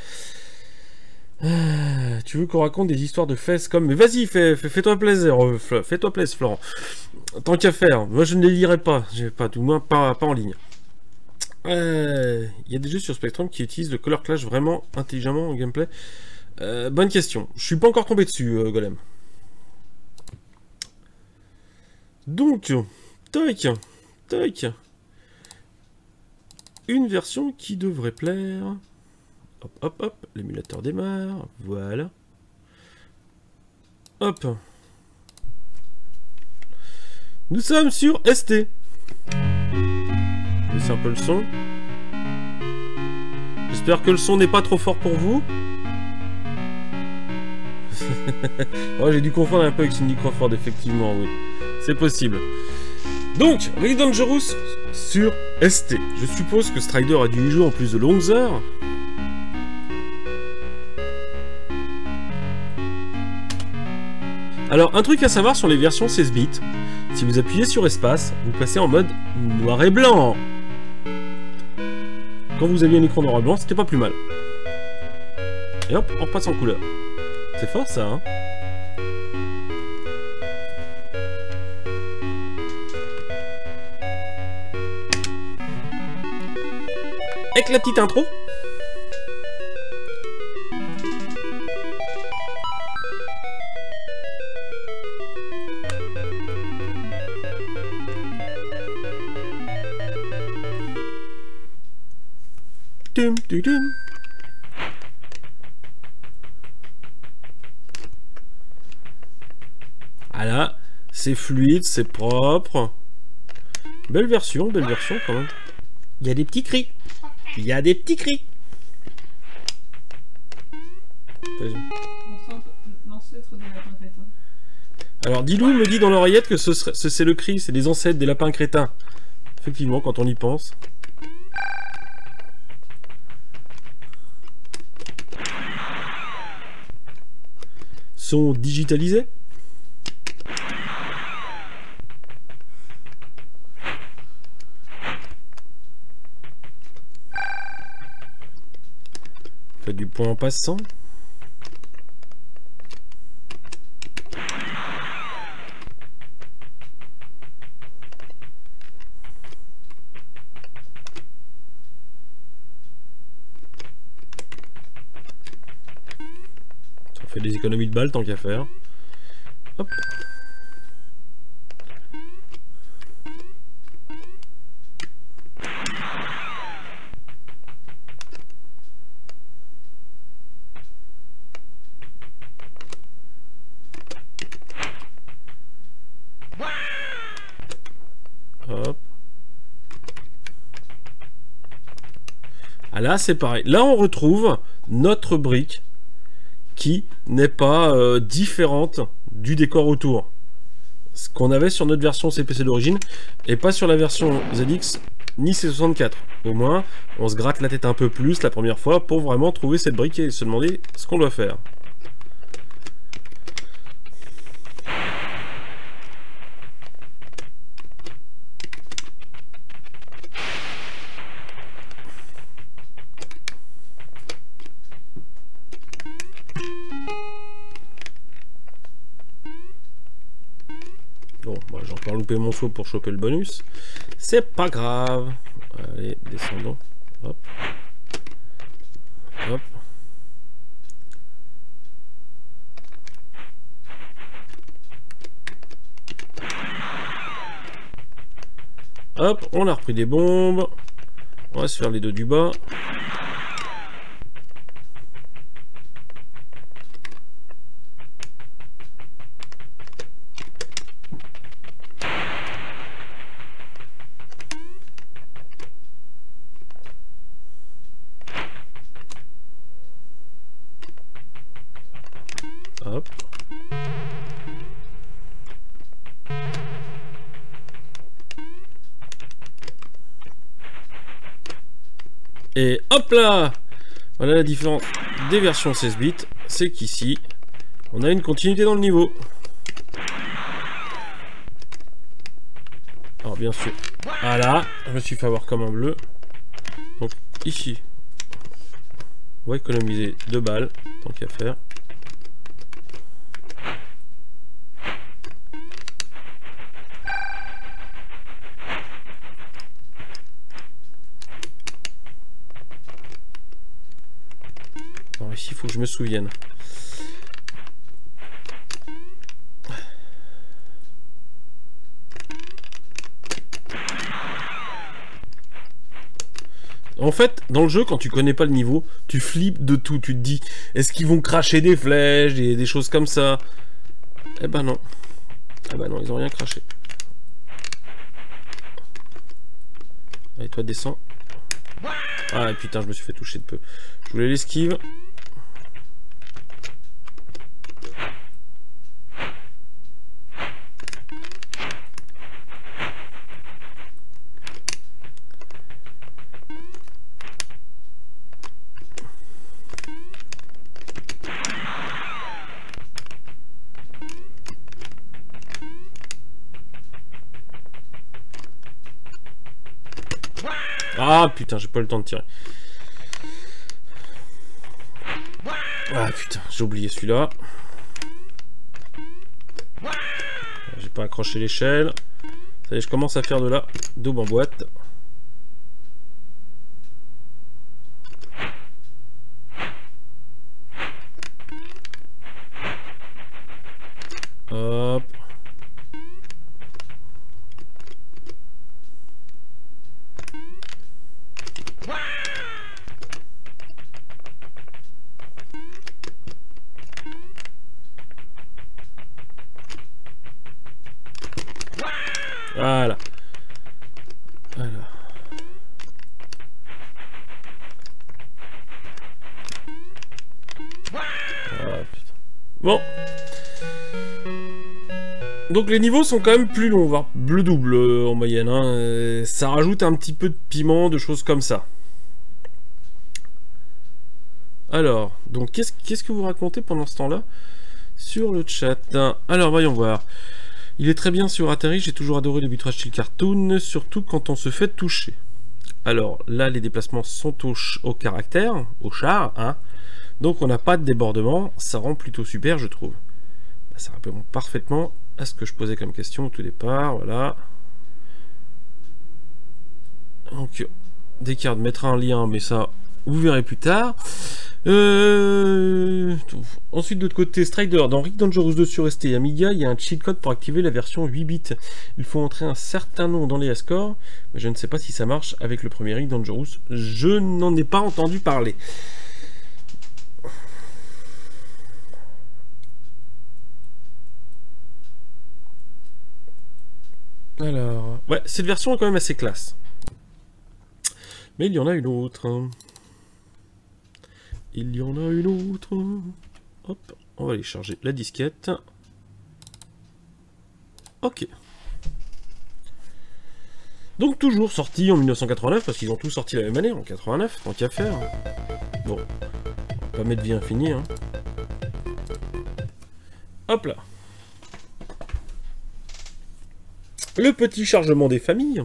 Speaker 1: tu veux qu'on raconte des histoires de fesses comme... Mais vas-y, fais-toi plaisir, euh, fais-toi plaisir, Florent. Tant qu'à faire, moi je ne les lirai pas, pas, du moins pas, pas en ligne. Euh, il y a des jeux sur Spectrum qui utilisent le color clash vraiment intelligemment en gameplay. Euh, bonne question. Je suis pas encore tombé dessus, Golem. Donc, tac, tac. Une version qui devrait plaire. Hop, hop, hop, l'émulateur démarre, voilà. Hop. Nous sommes sur ST. Laissez un peu le son. J'espère que le son n'est pas trop fort pour vous. oh, j'ai dû confondre un peu avec Cindy Crawford, effectivement, oui. C'est possible. Donc, Ray Dangerous sur ST. Je suppose que Strider a dû y jouer en plus de longues heures. Alors, un truc à savoir sur les versions 16 bits, si vous appuyez sur espace, vous passez en mode noir et blanc. Quand vous aviez un écran noir et blanc, c'était pas plus mal. Et hop, on repasse en couleur. C'est fort ça, hein Avec la petite intro, Voilà, c'est fluide, c'est propre. Belle version, belle version quand même. Il y a des petits cris. Il y a des petits cris. Alors Dilou me dit dans l'oreillette que ce c'est le cri, c'est des ancêtres des lapins crétins. Effectivement, quand on y pense. Sont digitalisés Faites du point en passant. fait des économies de balles tant qu'à faire. Hop. Ah là, c'est pareil. Là, on retrouve notre brique qui n'est pas euh, différente du décor autour. Ce qu'on avait sur notre version CPC d'origine, et pas sur la version ZX ni C64. Au moins, on se gratte la tête un peu plus la première fois pour vraiment trouver cette brique et se demander ce qu'on doit faire. j'ai encore loupé mon saut pour choper le bonus. C'est pas grave. Allez, descendons. Hop. Hop. Hop, on a repris des bombes. On va se faire les deux du bas. Voilà la différence des versions 16 bits, c'est qu'ici, on a une continuité dans le niveau. Alors bien sûr, voilà, je me suis fait avoir comme un bleu. Donc ici, on va économiser deux balles, tant qu'à faire. Alors ici, il faut que je me souvienne. En fait, dans le jeu, quand tu connais pas le niveau, tu flippes de tout. Tu te dis, est-ce qu'ils vont cracher des flèches, des, des choses comme ça? Eh ben non. Eh ben non, ils ont rien craché. Allez, toi, descends. Ah putain, je me suis fait toucher de peu. Je voulais l'esquive. Ah putain, j'ai pas eu le temps de tirer. Ah putain, j'ai oublié celui-là. J'ai pas accroché l'échelle. Ça y je commence à faire de la daube en boîte. Hop. Voilà. Alors. Ah, putain. Bon. Donc les niveaux sont quand même plus longs, voire bleu double euh, en moyenne. hein. Euh, Ça rajoute un petit peu de piment, de choses comme ça. Alors, donc qu'est-ce que vous racontez pendant ce temps-là sur le chat Alors, voyons voir. Il est très bien sur Atari, j'ai toujours adoré le butrage style cartoon, surtout quand on se fait toucher. Alors là, les déplacements sont au, caractère, au char, hein. Donc on n'a pas de débordement, ça rend plutôt super, je trouve. Bah, ça répond parfaitement ce que je posais comme question au tout départ, voilà. Donc, Descartes mettra un lien, mais ça, vous verrez plus tard. Euh, Ensuite, de l'autre côté, Strider, dans Rick Dangerous 2 sur ST et Amiga, il y a un cheat code pour activer la version 8 bits. Il faut entrer un certain nom dans les scores, mais je ne sais pas si ça marche avec le premier Rick Dangerous. Je n'en ai pas entendu parler. Alors, ouais, cette version est quand même assez classe. Mais il y en a une autre. Il y en a une autre. Hop, on va aller charger la disquette. Ok. Donc toujours sorti en 1989, parce qu'ils ont tous sorti la même année, en 89, tant qu'à faire. Bon, on va pas mettre vie infinie, hein. Hop là. Le petit chargement des familles.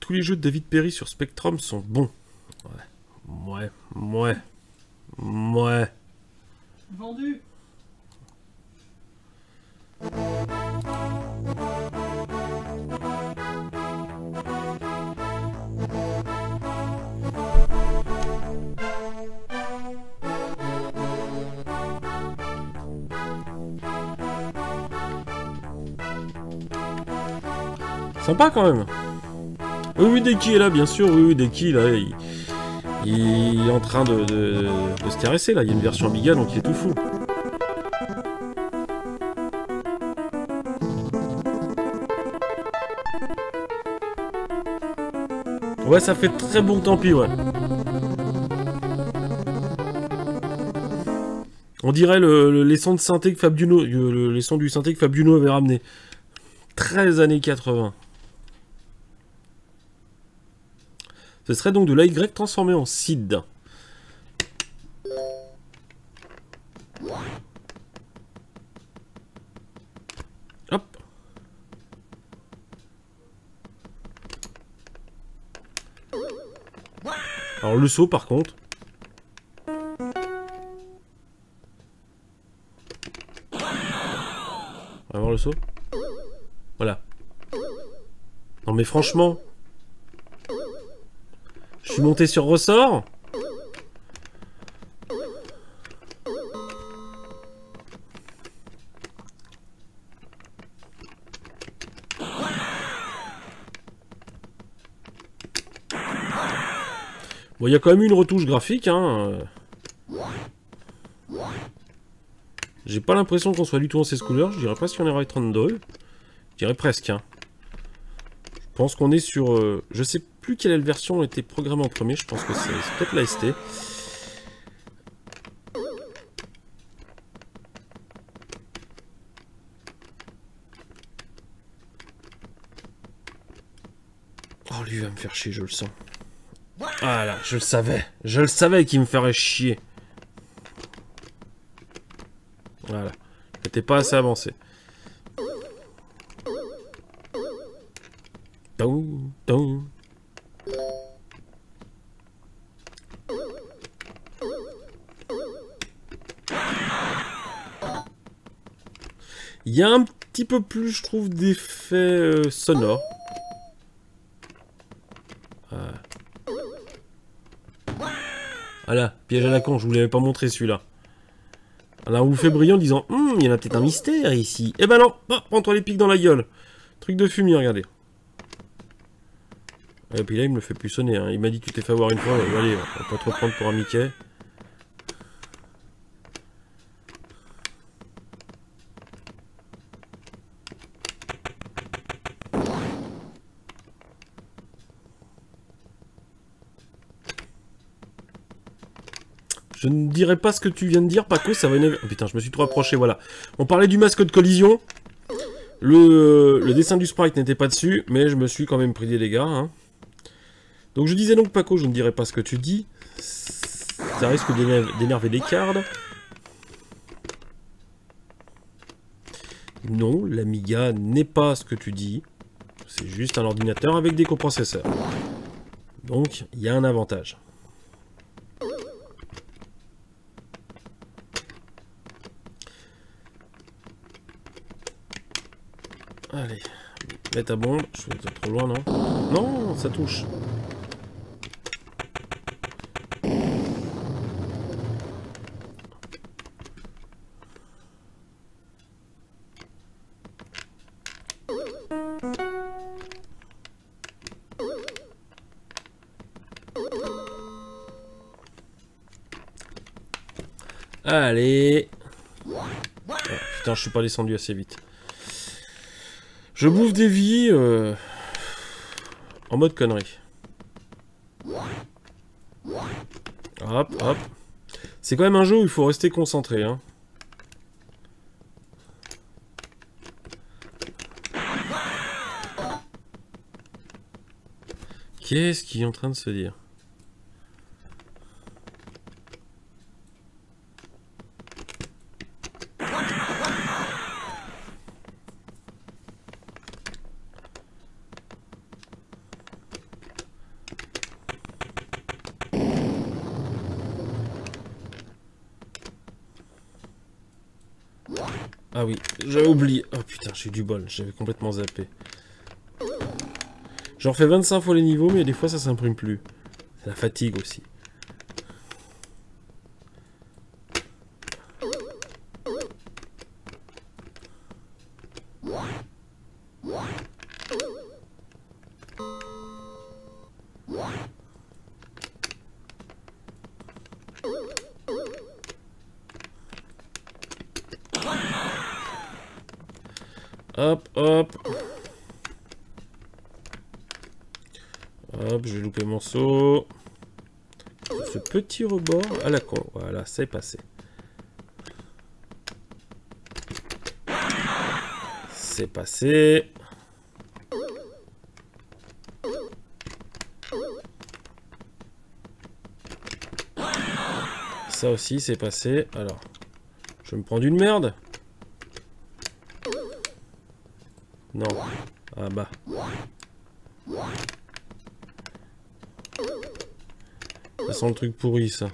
Speaker 1: Tous les jeux de David Perry sur Spectrum sont bons. Ouais, ouais, ouais, ouais.
Speaker 2: Vendu
Speaker 1: Sympa quand même. Oui, oui, Deki est là, bien sûr. Oui, oui, Deki, là, il, est en train de, se caresser, là. Il y a une version Amiga, donc il est tout fou. Ouais, ça fait très bon tant pis, ouais. On dirait le, le- les sons de synthé que les sons du synthé que Fabiuno avait ramené. 13 années 80. Ce serait donc de l'Y transformé en SID. Hop. Alors le saut par contre. On va voir le saut. Voilà. Non mais franchement. Je suis monté sur ressort. Bon, il y a quand même une retouche graphique, hein. J'ai pas l'impression qu'on soit du tout en 16 couleurs. Je dirais presque qu'on est Right 32. Je dirais presque, hein. Je pense qu'on est sur... euh, je sais plus quelle version était programmée en premier. Je pense que c'est peut-être la ST. Oh, lui va me faire chier, je le sens. Voilà, je le savais. Je le savais qu'il me ferait chier. Voilà. J'étais pas assez avancé. Il y a un petit peu plus, je trouve, d'effets euh, sonores. Voilà, piège à la con, je vous l'avais pas montré celui-là. Alors on vous fait briller en disant Hum, il y en a peut-être un mystère ici. Eh ben non, Ah, prends-toi les pics dans la gueule. Truc de fumier, regardez. Et puis là, il me le fait plus sonner. hein. Il m'a dit tu t'es fait avoir une fois. allez, on va pas te reprendre pour un Mickey. Dirai pas ce que tu viens de dire, Paco, ça va énerver. Oh, putain, je me suis trop approché, voilà. On parlait du masque de collision. Le, le dessin du sprite n'était pas dessus, mais je me suis quand même pris des dégâts. hein. Donc je disais donc, Paco, je ne dirai pas ce que tu dis. Ça risque d'éner- d'énerver les cards. Non, l'Amiga n'est pas ce que tu dis. C'est juste un ordinateur avec des coprocesseurs. Donc, il y a un avantage. Allez, mets ta bombe. Je suis trop loin, non Non, ça touche. Allez. Oh, putain, je suis pas descendu assez vite. Je bouffe des vies euh, en mode connerie. Hop, hop. C'est quand même un jeu où il faut rester concentré. Hein. Qu'est-ce qui est en train de se dire Ah oui, j'avais oublié. Oh putain, j'ai du bol, j'avais complètement zappé. J'en refais 25 fois les niveaux, mais des fois ça s'imprime plus. C'est la fatigue aussi. Hop, hop. Hop, je vais louper mon saut. Ce petit rebord à la con. Voilà, c'est passé. C'est passé. Ça aussi, c'est passé. Alors, je me prends d'une merde. Non. Ah bah. Ça sent le truc pourri, ça.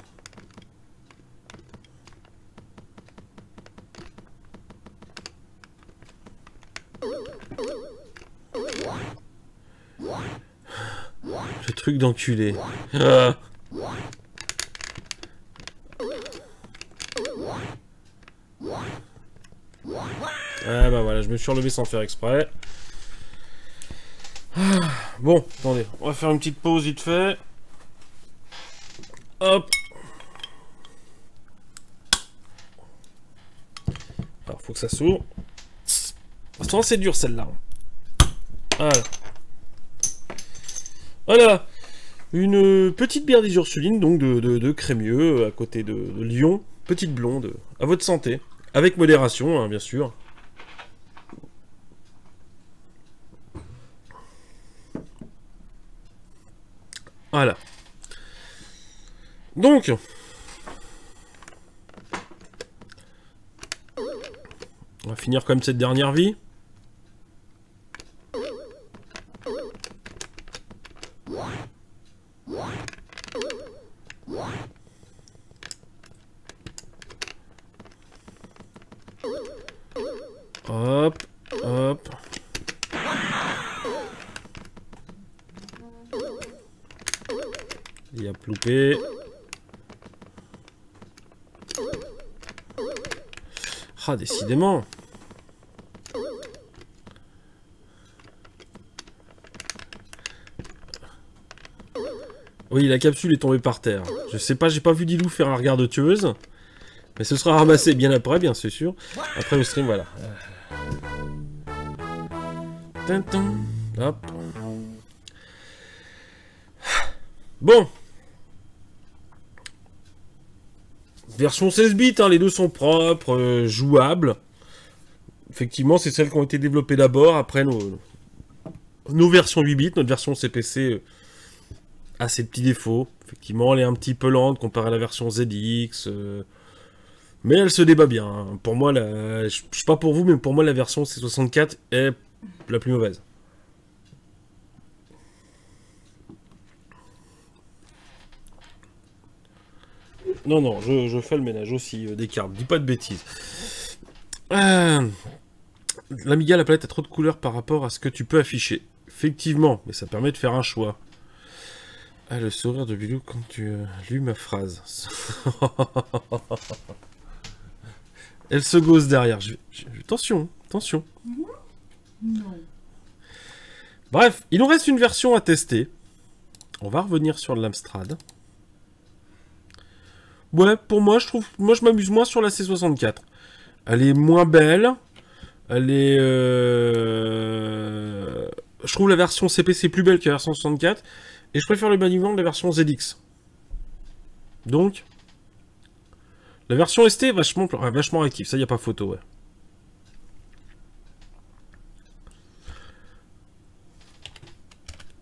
Speaker 1: Le truc d'enculé. Ah. Ah bah voilà, je me suis relevé sans faire exprès. Ah, bon, attendez, on va faire une petite pause vite fait. Hop. Alors, faut que ça s'ouvre. Pourtant, c'est dur celle-là. Voilà. Voilà. Une petite bière des Ursulines, donc de, de, Crémieux, à côté de, Lyon. Petite blonde, à votre santé. Avec modération, hein, bien sûr. Voilà. Donc, on va finir comme cette dernière vie. Hop, hop. Il y a ploupé. Ah, décidément. La capsule est tombée par terre. Je sais pas, j'ai pas vu Dilou faire un regard de tueuse. Mais ce sera ramassé bien après, bien c'est sûr. Après le stream, voilà. Bon. Version 16 bits, hein, les deux sont propres, euh, jouables. Effectivement, c'est celles qui ont été développées d'abord. Après, nos, nos versions 8 bits, notre version CPC a ses petits défauts. Effectivement, elle est un petit peu lente comparée à la version ZX. Euh, mais elle se débat bien. Hein. Pour moi, la, je sais pas pour vous, mais pour moi, la version C64 est la plus mauvaise. Non, non, je, fais le ménage aussi euh, des cartes. Dis pas de bêtises. Euh, L'Amiga, la palette a trop de couleurs par rapport à ce que tu peux afficher. Effectivement, mais ça permet de faire un choix. Ah, le sourire de Bilou quand tu euh, ma phrase. Elle se gosse derrière. Attention, attention. Non. Bref, il nous reste une version à tester. On va revenir sur l'Amstrad. Ouais, pour moi, je trouve, moi, je m'amuse moins sur la C64. Elle est moins belle. Elle est, euh, je trouve la version CPC plus belle que la version 64. Et je préfère le maniement de la version ZX. Donc, la version ST est vachement, vachement active. Ça, y a pas photo.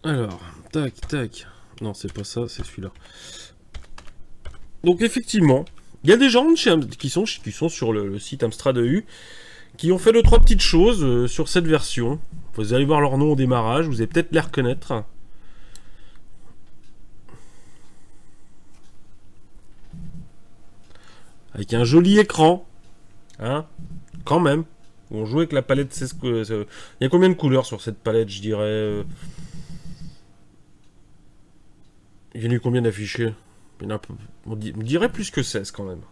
Speaker 1: Alors, tac, tac. Non, c'est pas ça, c'est celui-là. Donc effectivement, il y a des gens qui sont, qui sont sur le, site Amstrad EU qui ont fait deux trois petites choses euh, sur cette version. Vous allez voir leur nom au démarrage, vous allez peut-être les reconnaître. Avec un joli écran. Hein Quand même. On joue avec la palette. C'est ce que, il y a combien de couleurs sur cette palette, je dirais euh? Il y en a eu combien d'affichés? On, dirait plus que 16 quand même.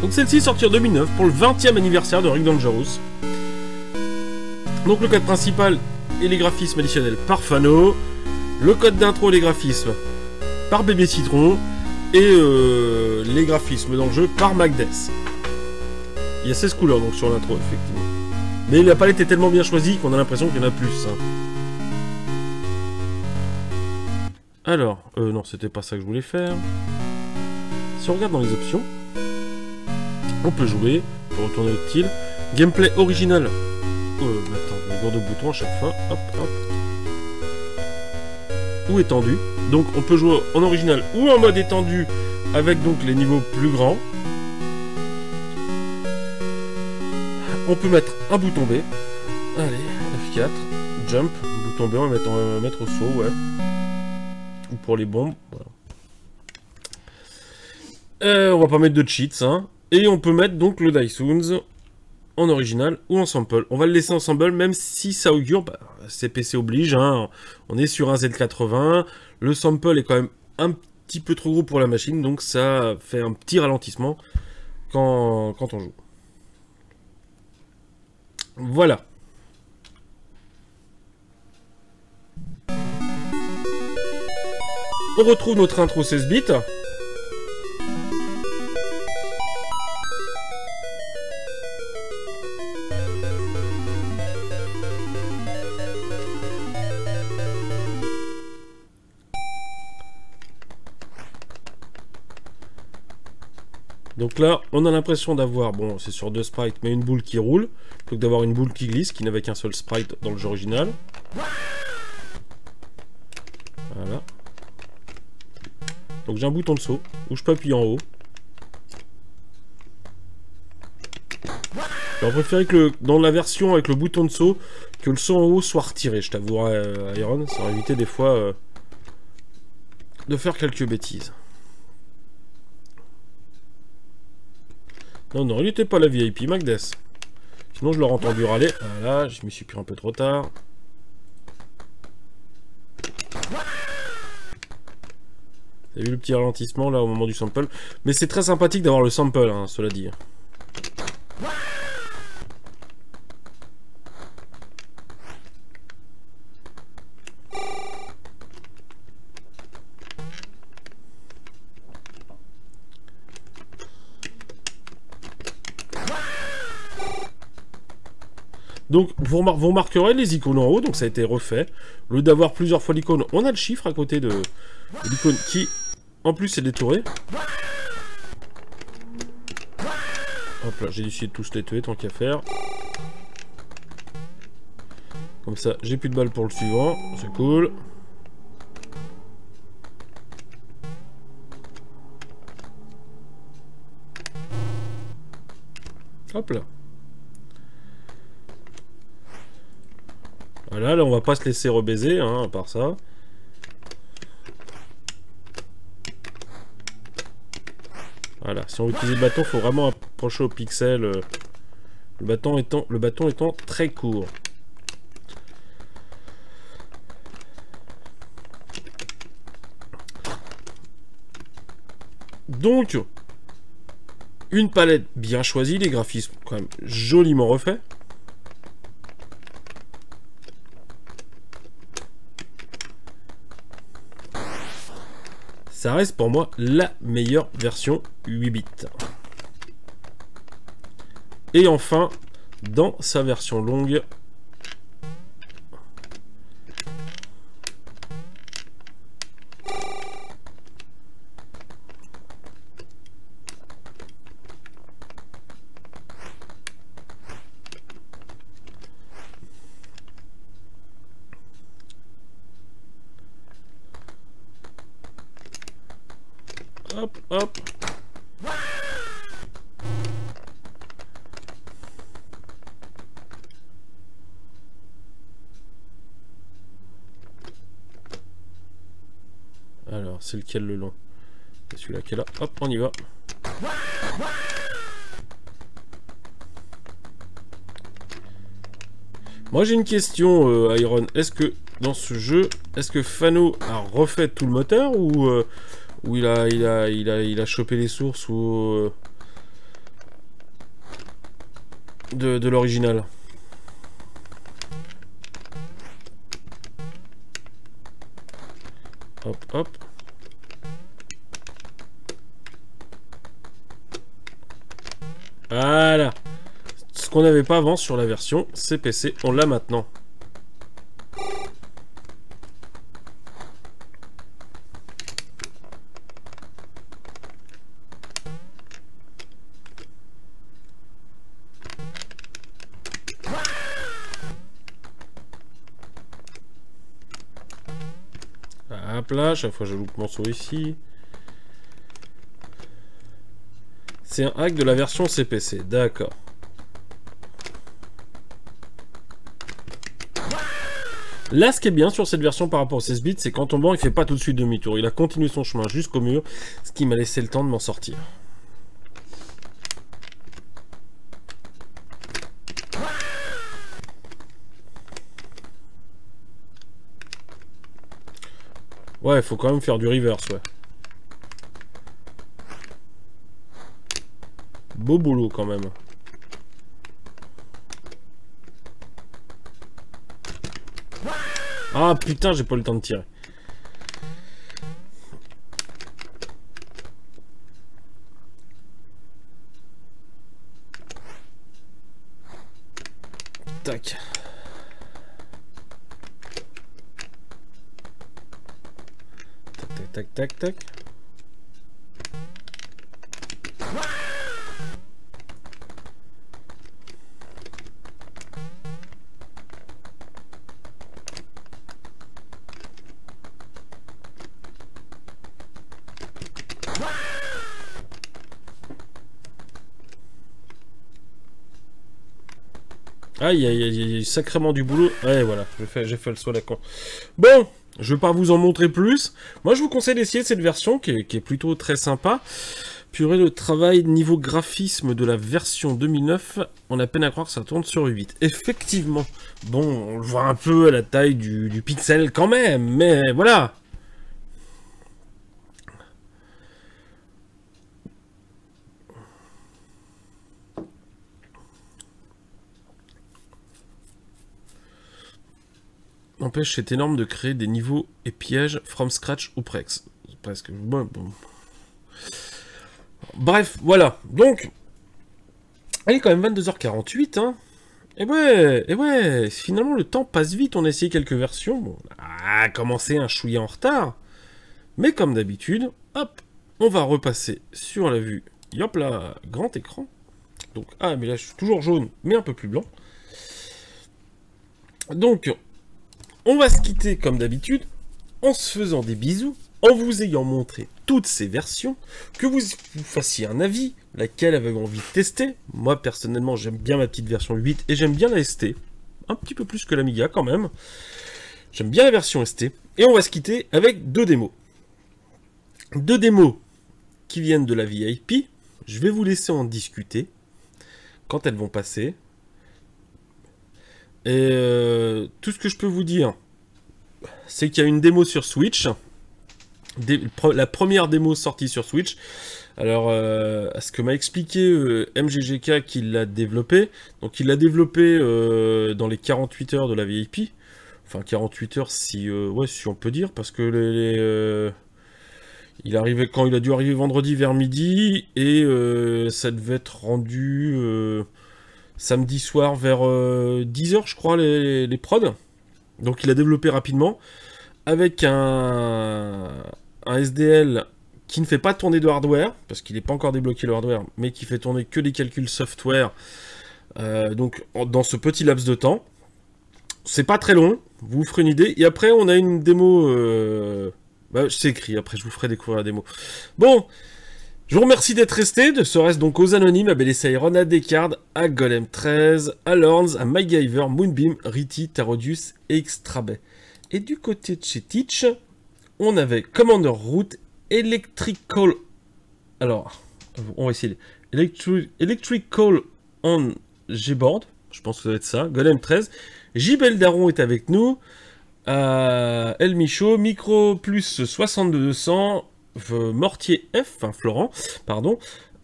Speaker 1: Donc celle-ci sortie en 2009 pour le 20e anniversaire de Rick Dangerous. Donc le code principal et les graphismes additionnels par Fano, le code d'intro et les graphismes par Bébé Citron, et euh, les graphismes dans le jeu par Magdes. Il y a 16 couleurs donc sur l'intro, effectivement. Mais la palette est tellement bien choisie qu'on a l'impression qu'il y en a plus. hein. Alors, euh, non, c'était pas ça que je voulais faire. Si on regarde dans les options, on peut jouer, on peut retourner au til. Gameplay original. Euh. Hop, hop. Ou étendu. Donc on peut jouer en original ou en mode étendu avec donc les niveaux plus grands. On peut mettre un bouton B. Allez, F4, jump, bouton B, on va va mettre au saut, ouais. Ou pour les bombes, voilà. Euh, on va pas mettre de cheats, hein. Et on peut mettre donc le Dysoons en original ou en sample. On va le laisser en sample, même si ça augure, bah, CPC oblige, hein. On est sur un Z80, le sample est quand même un petit peu trop gros pour la machine, donc ça fait un petit ralentissement quand, quand on joue. Voilà. On retrouve notre intro 16 bits. Donc là, on a l'impression d'avoir, bon, c'est sur deux sprites, mais une boule qui roule, plutôt que d'avoir une boule qui glisse, qui n'avait qu'un seul sprite dans le jeu original. Voilà. Donc j'ai un bouton de saut, où je peux appuyer en haut. J'aurais préféré que dans la version avec le bouton de saut, que le saut en haut soit retiré, je t'avouerai, euh, Iron, ça aurait évité des fois euh, de faire quelques bêtises. Non, non, il n'était pas la VIP, Magdes. Sinon, je l'aurais entendu râler. Voilà, je m'y suis pris un peu trop tard. T'as vu le petit ralentissement là au moment du sample? Mais c'est très sympathique d'avoir le sample, hein, cela dit. Donc, vous, remar- remarquerez les icônes en haut, donc ça a été refait. Au lieu d'avoir plusieurs fois l'icône, on a le chiffre à côté de, l'icône qui, en plus, est détouré. Hop là, j'ai décidé de tous les tuer tant qu'à faire. Comme ça, j'ai plus de balles pour le suivant, c'est cool. Hop là. Voilà, là on va pas se laisser rebaiser, hein, à part ça. Voilà, si on veut utiliser le bâton, faut vraiment approcher au pixel. euh, le, bâton étant, le bâton étant très court. Donc, une palette bien choisie, les graphismes quand même joliment refaits. Ça reste pour moi la meilleure version 8 bits. Et enfin, dans sa version longue, hop, hop. Alors, c'est lequel le long celui-là qui est là. Hop, on y va. Moi j'ai une question, euh, Iron. Est-ce que dans ce jeu, est-ce que Fano a refait tout le moteur ou, euh, il, a, il, a, il, a, il a chopé les sources ou euh, de l'original Hop, hop. Voilà. Ce qu'on n'avait pas avant sur la version CPC, on l'a maintenant. Hop là, chaque fois je loupe mon saut ici. C'est un hack de la version CPC, d'accord. Là, ce qui est bien sur cette version par rapport au 16 bits, c'est qu'en tombant, il fait pas tout de suite demi-tour. Il a continué son chemin jusqu'au mur, ce qui m'a laissé le temps de m'en sortir. Ouais, il faut quand même faire du reverse, ouais. Beau boulot quand même. Ah putain, j'ai pas le temps de tirer. Tac. Tac, tac, tac, tac. Aïe, aïe, aïe, sacrément du boulot. Ouais, voilà, j'ai fait, j'ai fait le soin d'accord. Bon, je vais pas vous en montrer plus. Moi, je vous conseille d'essayer cette version qui est, plutôt très sympa. Purée de travail niveau graphisme de la version 2009, on a peine à croire que ça tourne sur 8. Effectivement, bon, on le voit un peu à la taille du, du pixel quand même, mais voilà, N'empêche, c'est énorme de créer des niveaux et pièges from scratch ou presque. Presque. Bon, Bref, voilà. Donc, il est quand même 22h48, hein. Et ouais, et ouais, finalement le temps passe vite, on a essayé quelques versions, bon, on a commencé un chouïa en retard, mais comme d'habitude, hop, on va repasser sur la vue, hop là, grand écran, donc, ah mais là je suis toujours jaune, mais un peu plus blanc, donc, on va se quitter comme d'habitude en se faisant des bisous, en vous ayant montré toutes ces versions, que vous, fassiez un avis, laquelle avez-vous envie de tester? Moi personnellement j'aime bien ma petite version 8 et j'aime bien la ST, un petit peu plus que l'Amiga quand même. J'aime bien la version ST. Et on va se quitter avec deux démos. Deux démos qui viennent de la VIP. Je vais vous laisser en discuter quand elles vont passer. Et euh, tout ce que je peux vous dire, c'est qu'il y a une démo sur Switch. la première démo sortie sur Switch. Alors, euh, ce que m'a expliqué euh, MGGK qui l'a développé, donc il l'a développé dans les 48 heures de la VIP. Enfin, 48 heures si, ouais, si on peut dire, parce que les, il arrivait quand il a dû arriver vendredi vers midi et ça devait être rendu samedi soir vers 10h, euh, je crois, les, prods. Donc il a développé rapidement avec un, SDL qui ne fait pas tourner de hardware, parce qu'il n'est pas encore débloqué le hardware, mais qui fait tourner que des calculs software, euh, donc dans ce petit laps de temps. C'est pas très long, vous ferez une idée. Et après, on a une démo... Euh... Bah, c'est écrit, après je vous ferai découvrir la démo. Bon, je vous remercie d'être resté, de ce reste donc aux anonymes, à Bélessa à Descartes, à Golem 13, à Lorns, à MyGyver, Moonbeam, Riti, Tarodius et Extrabay. Et du côté de chez Teach, on avait Commander Root, Electrical... Alors, on va essayer. Electrical on Gboard, je pense que ça va être ça, Golem 13. Jibel Daron est avec nous. Euh, El Michaud, Micro plus 6200, Mortier F, enfin Florent, pardon,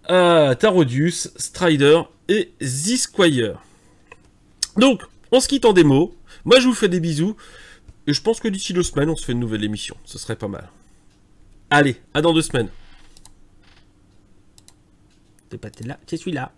Speaker 1: Tarodius, Strider et Z-Squire. Donc, on se quitte en démo. Moi, je vous fais des bisous. Et je pense que d'ici deux semaines, on se fait une nouvelle émission. Ce serait pas mal. Allez, à dans deux semaines.
Speaker 3: C'est pas là, celui-là.